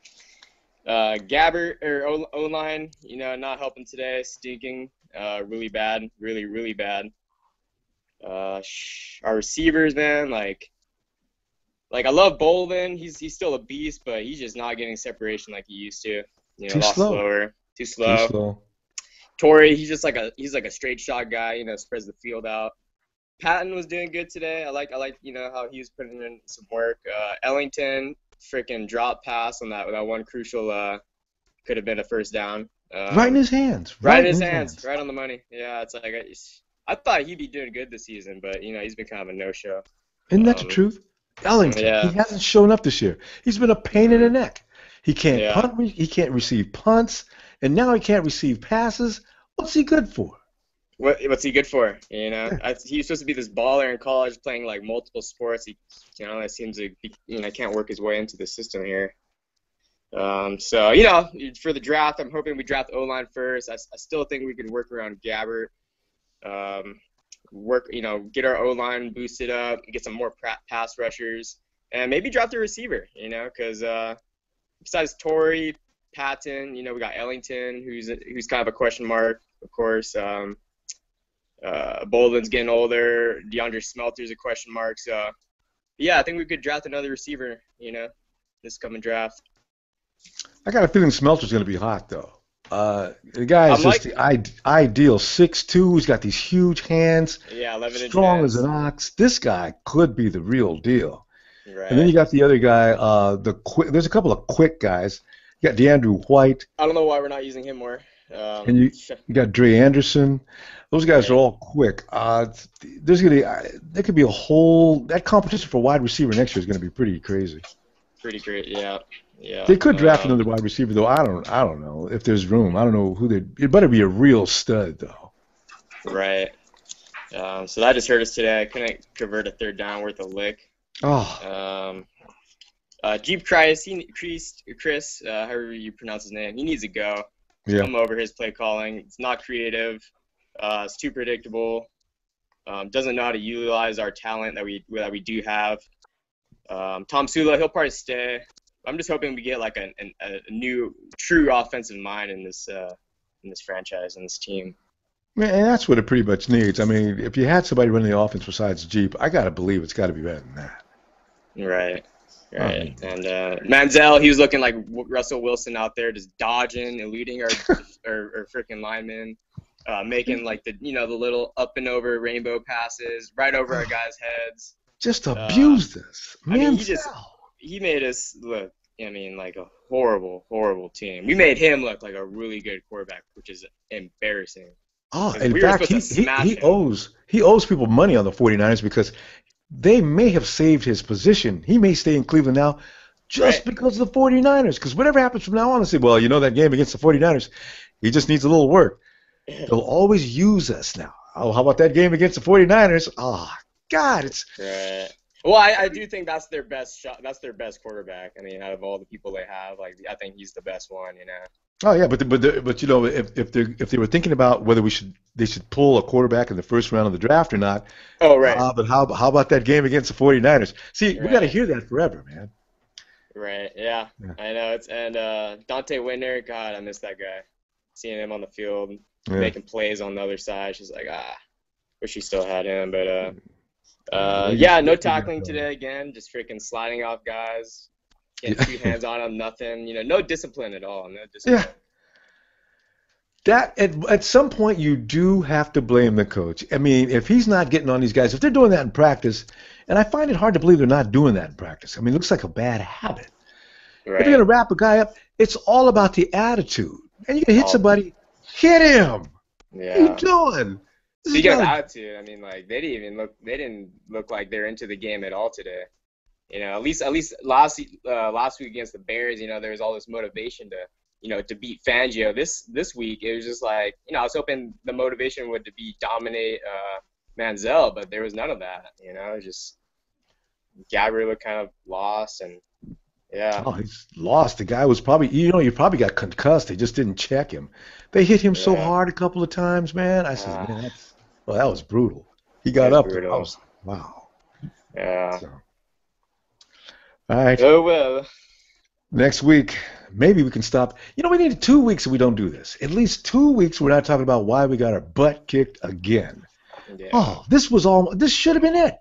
uh, Gabbert or O- O-line, you know, not helping today, stinking, uh, really bad, really, really bad. Uh, sh- our receivers, man, like, like I love Boldin. He's he's still a beast, but he's just not getting separation like he used to. You know, Too slow. slower, too slow. Too slow. Torrey, he's just like a he's like a straight shot guy, you know, spreads the field out. Patton was doing good today. I like I like you know how he was putting in some work. Uh, Ellington, freaking drop pass on that that one crucial uh could have been a first down. Um, right in his hands. right in his hands, right on the money. Yeah, it's like I, I thought he'd be doing good this season, but you know he's been kind of a no show. Isn't that the Um, truth? Ellington, yeah. he hasn't shown up this year. He's been a pain in the neck. He can't Yeah. punt. He can't receive punts, and now he can't receive passes. What's he good for? What what's he good for? You know, I, he's supposed to be this baller in college, playing like multiple sports. He, you know, that seems like you know can't work his way into the system here. Um, so you know, for the draft, I'm hoping we draft O line first. I, I still think we can work around Gabbert. Um, work, you know, get our O line boosted up, get some more pass rushers, and maybe draft a receiver. You know, because uh, besides Torrey, Patton, you know, we got Ellington, who's who's kind of a question mark, of course. Um, uh, Boldin's getting older. DeAndre Smelter's a question mark. So, yeah, I think we could draft another receiver. You know, this coming draft. I got a feeling Smelter's going to be hot though. Uh, the guy is I'm just the I- ideal six two. He's got these huge hands, Yeah, 11 strong as an ox. This guy could be the real deal. Right. And then you got the other guy. Uh, the quick. There's a couple of quick guys. You got DeAndrew White. I don't know why we're not using him more. Um, And you, you got Dre Anderson. Those guys are all quick. Uh, there's gonna be, uh, there could be a whole that competition for wide receiver next year is gonna be pretty crazy. pretty great. Yeah, yeah. They could draft Um, another wide receiver though. I don't, I don't know if there's room. I don't know who they. It better be a real stud though. Right. Um, so that just hurt us today. I couldn't convert a third down worth a lick. Oh, Um, uh, Geep Chryst, he, Chryst, Chryst uh, however you pronounce his name, he needs to go. Yeah. Come over his play calling. It's not creative. Uh, it's too predictable. Um, doesn't know how to utilize our talent that we that we do have. Um, Tomsula, he'll probably stay. I'm just hoping we get like a, a, a new true offensive mind in this uh, in this franchise and this team. Man, and that's what it pretty much needs. I mean, if you had somebody running the offense besides Geep, I got to believe it's got to be better than that. Right. Right. And uh, Manziel, he was looking like Russell Wilson out there, just dodging, eluding our our, our freaking linemen, uh, making like the you know the little up and over rainbow passes right over our guys' heads. Just abused us. I mean, he just he made us look. I mean, like a horrible, horrible team. We made him look like a really good quarterback, which is embarrassing. Oh, in we fact, he, he, he owes he owes people money on the 49ers because they may have saved his position. He may stay in Cleveland now just because of the 49ers. Because whatever happens from now on, they say, well, you know that game against the 49ers, he just needs a little work. They'll always use us now. Oh, how about that game against the 49ers? Oh, God, it's Right. Well, I, I do think that's their best shot. That's their best quarterback. I mean, out of all the people they have, like I think he's the best one. You know. Oh yeah, but the, but the, but you know if if they if they were thinking about whether we should they should pull a quarterback in the first round of the draft or not. Oh right. Uh, but how how about that game against the 49ers? See, we got to hear that forever, man. Right. Yeah. Yeah. I know. It's and uh, Donte Whitner. God, I miss that guy. Seeing him on the field, Yeah. making plays on the other side. She's like, ah, wish he still had him. But uh, uh, yeah, no tackling today again. Just freaking sliding off guys, getting two hands on them, nothing. You know, no discipline at all. No discipline. Yeah. That at, at some point you do have to blame the coach. I mean, if he's not getting on these guys, if they're doing that in practice, and I find it hard to believe they're not doing that in practice. I mean, it looks like a bad habit. Right. If you're gonna wrap a guy up, it's all about the attitude. And you can hit All- somebody, hit him. Yeah. What are you doing? Speaking of not a- attitude, I mean, like they didn't even look. They didn't look like they're into the game at all today. You know, at least at least last uh, last week against the Bears, you know, there was all this motivation to you know to beat Fangio. This this week it was just like you know I was hoping the motivation would to be dominate uh, Manziel, but there was none of that. You know, it was just Gabbert looked kind of lost and yeah. Oh, he's lost. The guy was probably, you know, he probably got concussed. They just didn't check him. They hit him so hard a couple of times, man. I said, Ah. man, that's, well, that was brutal. He got up there. I was, wow. Yeah. So, all right. Oh well. Next week, maybe we can stop. You know, we need two weeks if we don't do this. At least two weeks we're not talking about why we got our butt kicked again. Yeah. Oh, this was all. This should have been it.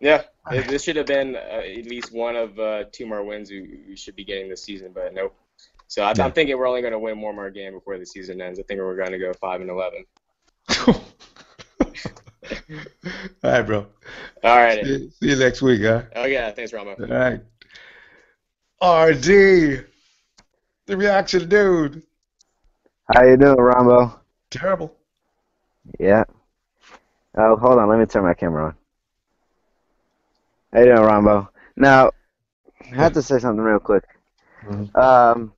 Yeah, it- this should have been uh, at least one of uh, two more wins we, we should be getting this season, but nope. So I, Yeah. I'm thinking we're only going to win one more game before the season ends. I think we're going to go five and eleven. All right, bro. All right. See, see you next week, huh? Oh yeah, thanks, Rama. All right. RD, the reaction dude. How you doing, Rambo? Terrible. Yeah. Oh, hold on. Let me turn my camera on. How you doing, Rambo? Now, I have to say something real quick. Mhm. Um,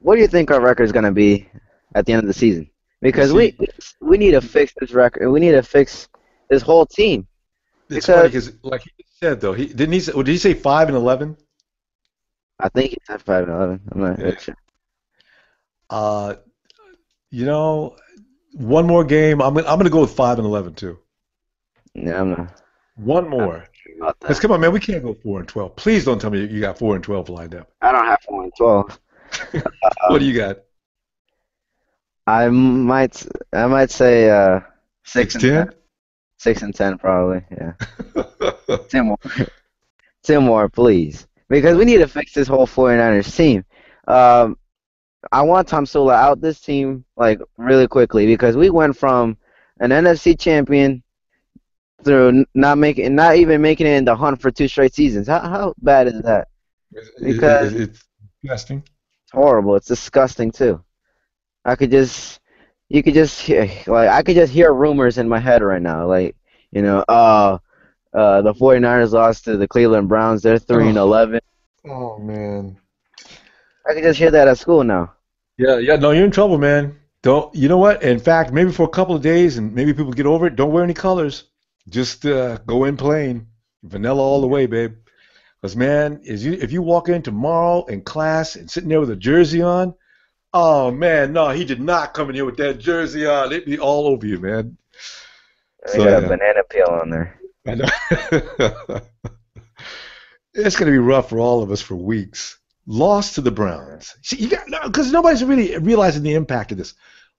what do you think our record is going to be at the end of the season? Because we we need to fix this record. We need to fix this whole team. It's Because- funny because, like he said, though, he didn't he say, did he say five and eleven? I think it's at five and eleven. I'm not really sure. Uh, you know, one more game. I'm gonna I'm gonna go with five and eleven too. Yeah, I'm not. One more. About Cause come on, man, we can't go four and twelve. Please don't tell me you got four and twelve lined up. I don't have four and twelve. what do you got? I might I might say uh six, Six and ten. ten. Six and ten probably. Yeah. Ten more. Ten more, please. Because we need to fix this whole 49ers team. Um, I want Tomsula out this team like really quickly because we went from an NFC champion through not making, not even making it in the hunt for two straight seasons. How how bad is that? Because- It- it- it's disgusting. It's horrible. It's disgusting too. I could just, you could just hear, like, I could just hear rumors in my head right now, like, you know, uh, uh, the 49ers lost to the Cleveland Browns. They're three and Oh. eleven. Oh man. I could just hear that at school now. Yeah, yeah. No, you're in trouble, man. Don't. You know what? In fact, maybe for a couple of days, and maybe people get over it. Don't wear any colors. Just uh, go in plain, vanilla all the way, babe. Because man, is you if you walk in tomorrow in class and sitting there with a jersey on, oh man, no, he did not come in here with that jersey on. It'd be all over you, man. They So, got a yeah. banana peel on there. I know. it's going to be rough for all of us for weeks. Lost to the Browns. See, you got because nobody's really realizing the impact of this.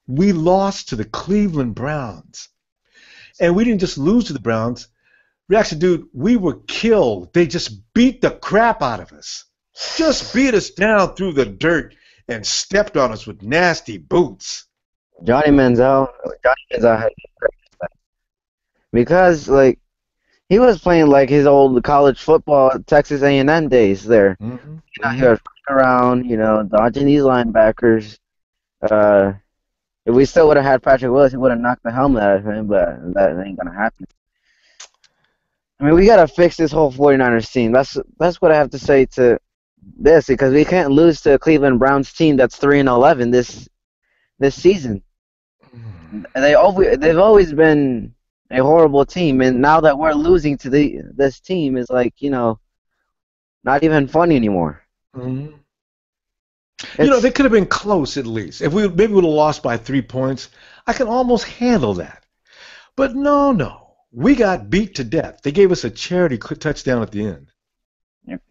We lost to the Cleveland Browns, and we didn't just lose to the Browns. Reaction, dude, we were killed. They just beat the crap out of us. Just beat us down through the dirt and stepped on us with nasty boots. Johnny Manziel, Johnny Manziel had because like he was playing like his old college football Texas A&M days there. Mm-hmm. You know, he was running around, you know, dodging these linebackers. Uh, if we still would have had Patrick Willis, he would have knocked the helmet out of him, but that ain't gonna happen. I mean, we gotta fix this whole 49ers team. That's that's what I have to say to this because we can't lose to a Cleveland Browns team that's three and 11 this this season. They always they've always been a horrible team, and now that we're losing to the this team is like you know not even funny anymore. Mm-hmm. You know, they could have been close at least. If we maybe would have lost by three points, I can almost handle that. But no, no, we got beat to death. They gave us a charity touchdown at the end.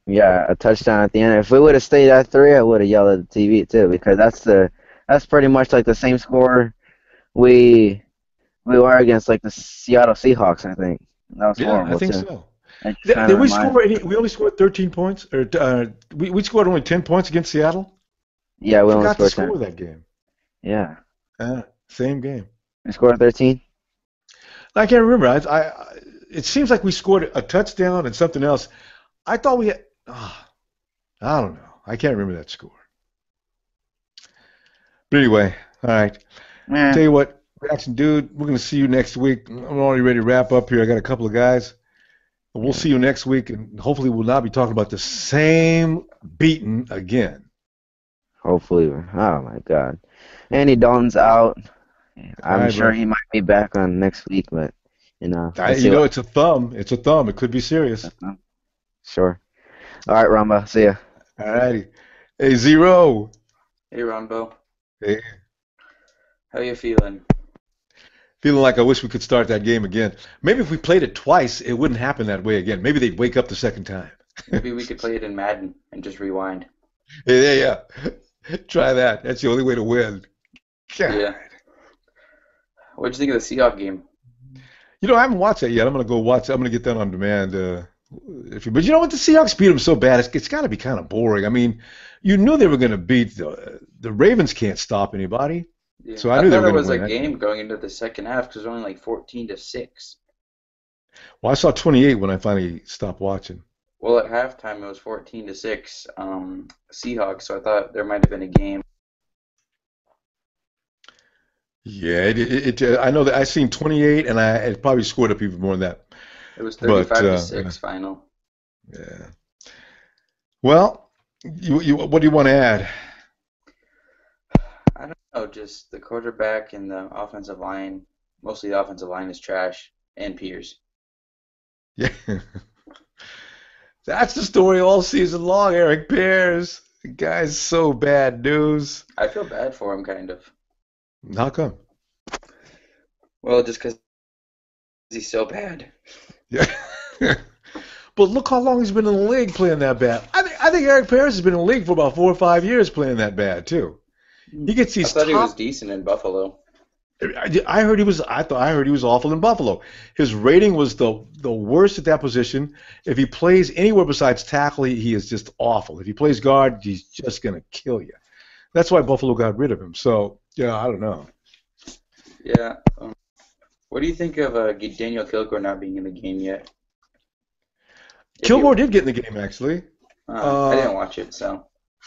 Yeah, a touchdown at the end. If we would have stayed at three, I would have yelled at the TV too, because that's the that's pretty much like the same score we we were against like the Seattle Seahawks. I think that was Yeah, horrible I think too. so. Did, did we score any? We only scored 13 points, or uh, we we scored only 10 points against Seattle. Yeah, we only forgot to scored score 10. that game. Yeah, Uh, same game. we scored 13. I can't remember. I, I it seems like we scored a touchdown and something else. I thought we had. ah, I don't know. I can't remember that score. But anyway, all right. Yeah. Tell you what, Jackson, dude, we're gonna see you next week. I'm already ready to wrap up here. I got a couple of guys. We'll see you next week, and hopefully we'll not be talking about the same beating again. Hopefully, oh my God, Andy Dalton's out. I'm Alright, sure bro. he might be back on next week, but you know, I, you know, it's a thumb. It's a thumb. It could be serious. Sure. All right, Ramba, see ya. All righty. Hey, Zero. Hey, Rumbo. Hey. How you feeling? Feeling like I wish we could start that game again. Maybe if we played it twice, it wouldn't happen that way again. Maybe they'd wake up the second time. Maybe we could play it in Madden and just rewind. Yeah, yeah, yeah. Try that. That's the only way to win. God. Yeah. What'd you think of the Seahawks game? You know, I haven't watched that yet. I'm gonna go watch. It. I'm gonna get that on demand. Uh, if you, but you know what? The Seahawks beat them so bad. It's, it's got to be kind of boring. I mean, you knew they were gonna beat the the Ravens. Can't stop anybody. Yeah. So I knew they thought were it was a that game going into the second half because it was only like 14 to six. Well, I saw 28 when I finally stopped watching. Well, at halftime it was 14 to six, um, Seahawks. So I thought there might have been a game. Yeah, it, it, it, uh, I know that I seen 28, and I it probably scored up even more than that. It was But, 35 uh, to six final. Yeah. Well, you, you what do you want to add? I don't know, just the quarterback and the offensive line. Mostly the offensive line is trash, and Pears. Yeah. That's the story all season long, Erik Pears. The guy's so bad news. I feel bad for him, kind of. How come? Well, just because he's so bad. Yeah. but look how long he's been in the league playing that bad. I think I think Erik Pears has been in the league for about four or five years playing that bad too. He gets I these thought top he was decent in Buffalo. I I heard he was. I thought I heard he was awful in Buffalo. His rating was the the worst at that position. If he plays anywhere besides tackle, he, he is just awful. If he plays guard, he's just gonna kill you. That's why Buffalo got rid of him. So yeah, I don't know. Yeah. Um, what do you think of uh, Daniel Kilgore not being in the game yet? Kilgore did get in the game actually. Uh, I Uh, didn't watch it, so.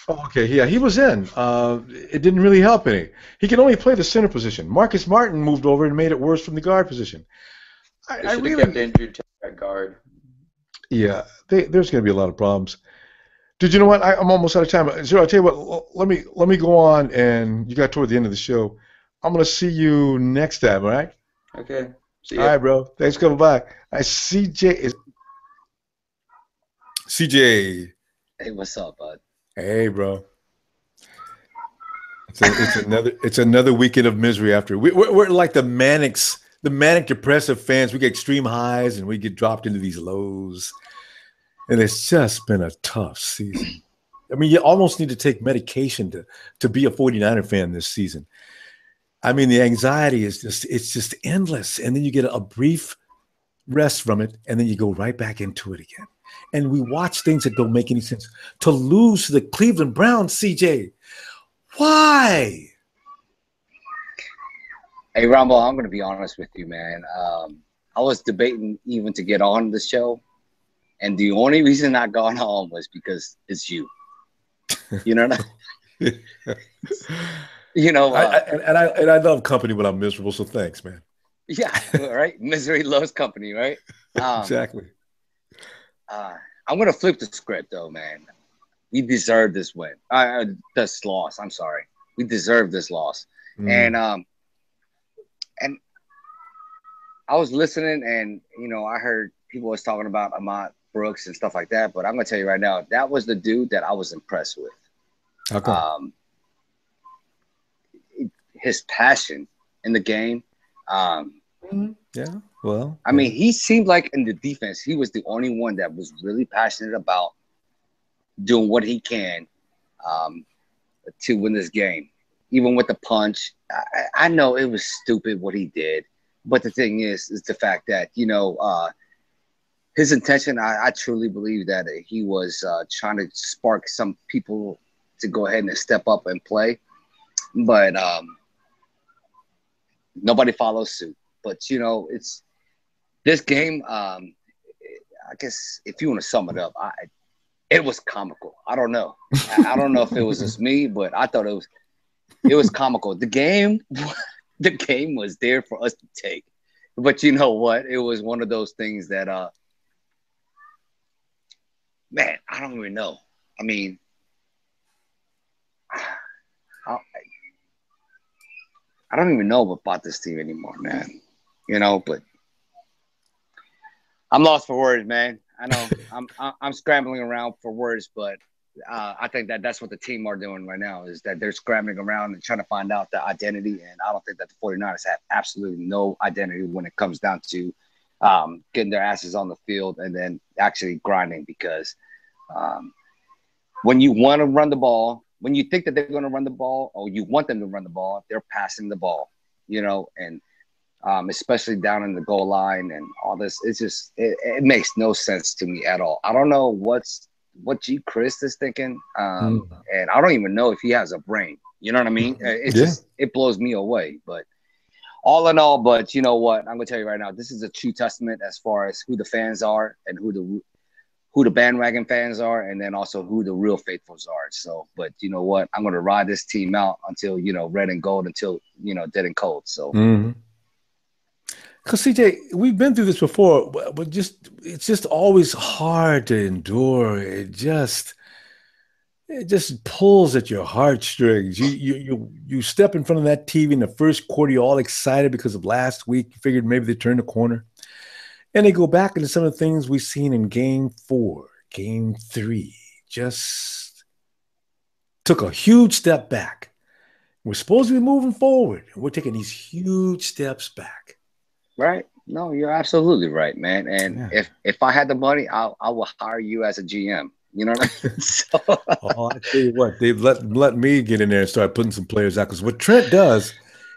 Oh, okay, yeah, he was in. Uh, it didn't really help any. He can only play the center position. Marcus Martin moved over and made it worse from the guard position. I, They I really, have kept Andrew at guard. Yeah, they, there's going to be a lot of problems. Did you know what? I, I'm almost out of time. Zero, I'll tell you what. l- Let me let me go on, and you got toward the end of the show. I'm going to see you next time. All right. Okay. See ya. right, bro. Thanks for coming by. I CJ is CJ. Hey, what's up, bud? Hey, bro. It's, a, it's another it's another weekend of misery after we, we're, we're like the Mannix the manic depressive fans, we get extreme highs and we get dropped into these lows. And it's just been a tough season. I mean, you almost need to take medication to to be a 49er fan this season. I mean, the anxiety is just it's just endless. And then you get a brief rest from it, and then you go right back into it again. And we watch things that don't make any sense. To lose to the Cleveland Browns, CJ, why? Hey, Rambo, I'm going to be honest with you, man. Um, I was debating even to get on the show, and the only reason I got on was because it's you. You know what I You know, I, uh, I, and I and I love company when I'm miserable. So thanks, man. yeah, right. Misery loves company, right? Um, exactly. Uh, I'm gonna flip the script though, man. We deserve this win. Uh, this loss. I'm sorry. We deserve this loss. Mm. And um, and I was listening, and you know, I heard people was talking about Ahmad Brooks and stuff like that. But I'm gonna tell you right now, that was the dude that I was impressed with. Okay. Um, his passion in the game. Um, yeah. Well, I mean, he seemed like in the defense, he was the only one that was really passionate about doing what he can um, to win this game. Even with the punch, I, I know it was stupid what he did, but the thing is, is the fact that you know uh, his intention. I, I truly believe that he was uh, trying to spark some people to go ahead and step up and play, but um, nobody follows suit. But you know, it's this game. Um, I guess if you want to sum it up, I it was comical. I don't know. I, I don't know if it was just me, but I thought it was it was comical. The game, the game was there for us to take. But you know what? It was one of those things that uh man, I don't even know. I mean, I, I don't even know what about this team anymore, man. You know, but I'm lost for words, man. I know I'm I'm scrambling around for words, but uh, I think that that's what the team are doing right now is that they're scrambling around and trying to find out the identity. And I don't think that the 49ers have absolutely no identity when it comes down to um, getting their asses on the field and then actually grinding because um, when you want to run the ball, when you think that they're going to run the ball or you want them to run the ball, they're passing the ball, you know, and um, especially down in the goal line and all this. It's just it, it, makes no sense to me at all. I don't know what's what Geep Chryst is thinking, um, mm. and I don't even know if he has a brain. You know what I mean? It's yeah. just it blows me away. But all in all, but you know what? I'm gonna tell you right now, this is a true testament as far as who the fans are and who the who the bandwagon fans are, and then also who the real faithfuls are. So, but you know what? I'm gonna ride this team out until you know red and gold, until you know dead and cold. So. Mm-hmm. Because CJ, we've been through this before, but just it's just always hard to endure. It just it just pulls at your heartstrings. You you you you step in front of that TV in the first quarter, you're all excited because of last week. You figured maybe they turned the corner, and they go back into some of the things we've seen in Game Four, Game Three. Just took a huge step back. We're supposed to be moving forward, and we're taking these huge steps back. Right. No, you're absolutely right, man. And yeah. if if I had the money, I I will hire you as a GM. You know what I mean? so, oh, I tell you what, they've let let me get in there and start putting some players out because what Trent does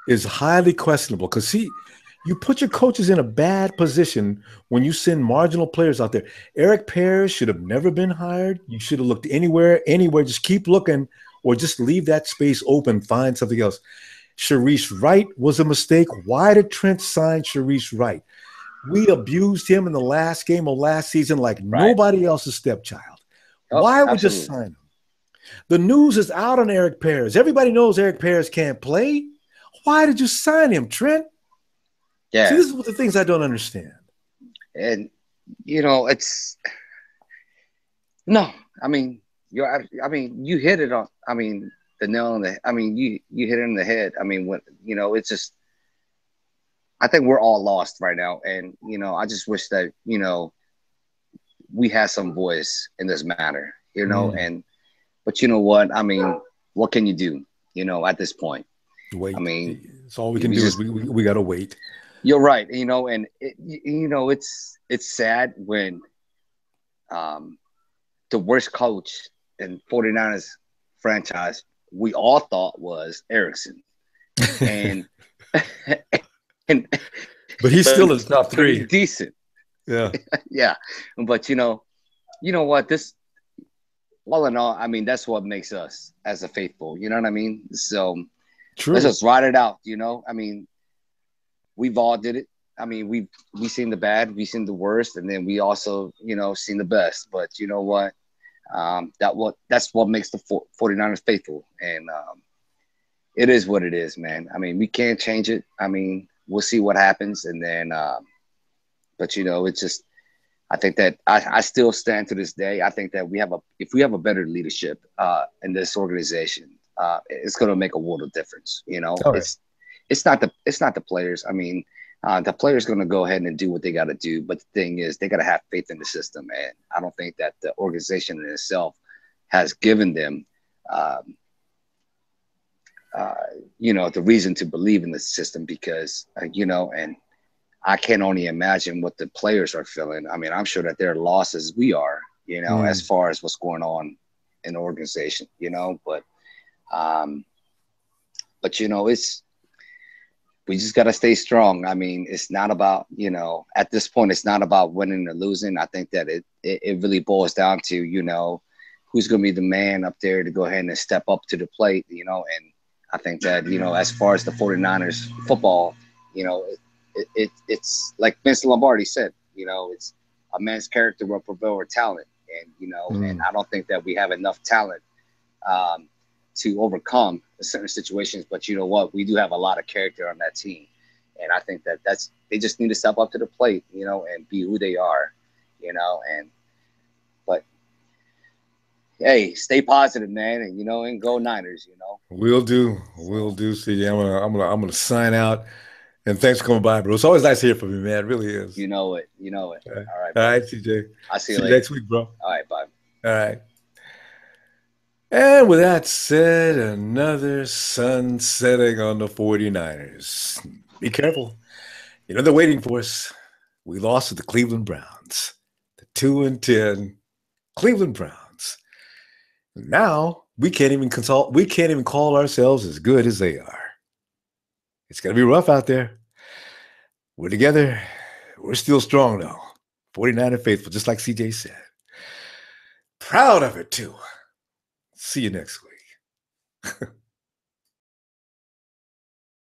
is highly questionable. Because he, you put your coaches in a bad position when you send marginal players out there. Erik Pears should have never been hired. You should have looked anywhere, anywhere. Just keep looking, or just leave that space open. Find something else. Shareece Wright was a mistake. Why did Trent sign Shareece Wright? We abused him in the last game of last season like right. nobody else's stepchild. Oh, Why would just sign him? The news is out on Erik Pears. Everybody knows Eric Pears can't play. Why did you sign him, Trent? Yeah. See, this is the things I don't understand. And you know, it's no. I mean, you're. I mean, you hit it on. I mean, the nail on the. I mean, you you hit it in the head. I mean, when you know, it's just. I think we're all lost right now, and you know, I just wish that you know, we had some voice in this matter, you know, mm. and but you know what? I mean, what can you do? You know, at this point, wait. I mean, it's all we can do just, is we, we, we got to wait. You're right. You know, and it, you know it's it's sad when um, the worst coach in 49ers franchise we all thought was Erickson, and and But he's still in the top three. decent. Yeah. yeah, but you know, you know what? This, all in all, I mean, that's what makes us as a faithful. You know what I mean? So True. let's just ride it out. You know, I mean, we've all did it. I mean, we've we seen the bad, we seen the worst, and then we also, you know, seen the best. But you know what? Um, that what that's what makes the 49ers faithful, and um, it is what it is, man. I mean, we can't change it. I mean, we'll see what happens, and then. Um, but you know, it's just I think that I, I still stand to this day. I think that we have a if we have a better leadership uh, in this organization, uh, it's going to make a world of difference. You know, it's it's not the it's not the players. I mean, uh, the players going to go ahead and do what they got to do. But the thing is, they got to have faith in the system, and I don't think that the organization in itself has given them. Um, uh, you know the reason to believe in the system because uh, you know and I can only imagine what the players are feeling. I mean, I'm sure that they're lost as we are, you know, Mm. as far as what's going on in the organization, you know, but um but you know, it's we just got to stay strong. I mean, it's not about, you know, at this point it's not about winning or losing. I think that it it, it really boils down to, you know, who's going to be the man up there to go ahead and step up to the plate, you know, and I think that, you know, as far as the 49ers football, you know, it, it, it it's like Vince Lombardi said, you know, it's a man's character will prevail over talent. And, you know, Mm. and I don't think that we have enough talent um, to overcome certain situations. But you know what? We do have a lot of character on that team. And I think that that's, they just need to step up to the plate, you know, and be who they are, you know, and, but hey, stay positive, man. And, you know, and go Niners, you know. We'll do. We'll do. CJ, I'm gonna, I'm gonna, I'm gonna sign out. And thanks for coming by, bro. It's always nice to hear from you, man. It really is. You know it. You know it. All right. All right, CJ. I'll see you See you later. next week, bro. All right. Bye. All right. And with that said, another sun setting on the 49ers. Be careful. You know they're waiting for us. We lost to the Cleveland Browns. The 2 and 10 Cleveland Browns. Now we can't even consult we can't even call ourselves as good as they are. It's gonna be rough out there. We're together. We're still strong though. 49 and faithful, just like CJ said. Proud of it too. See you next week.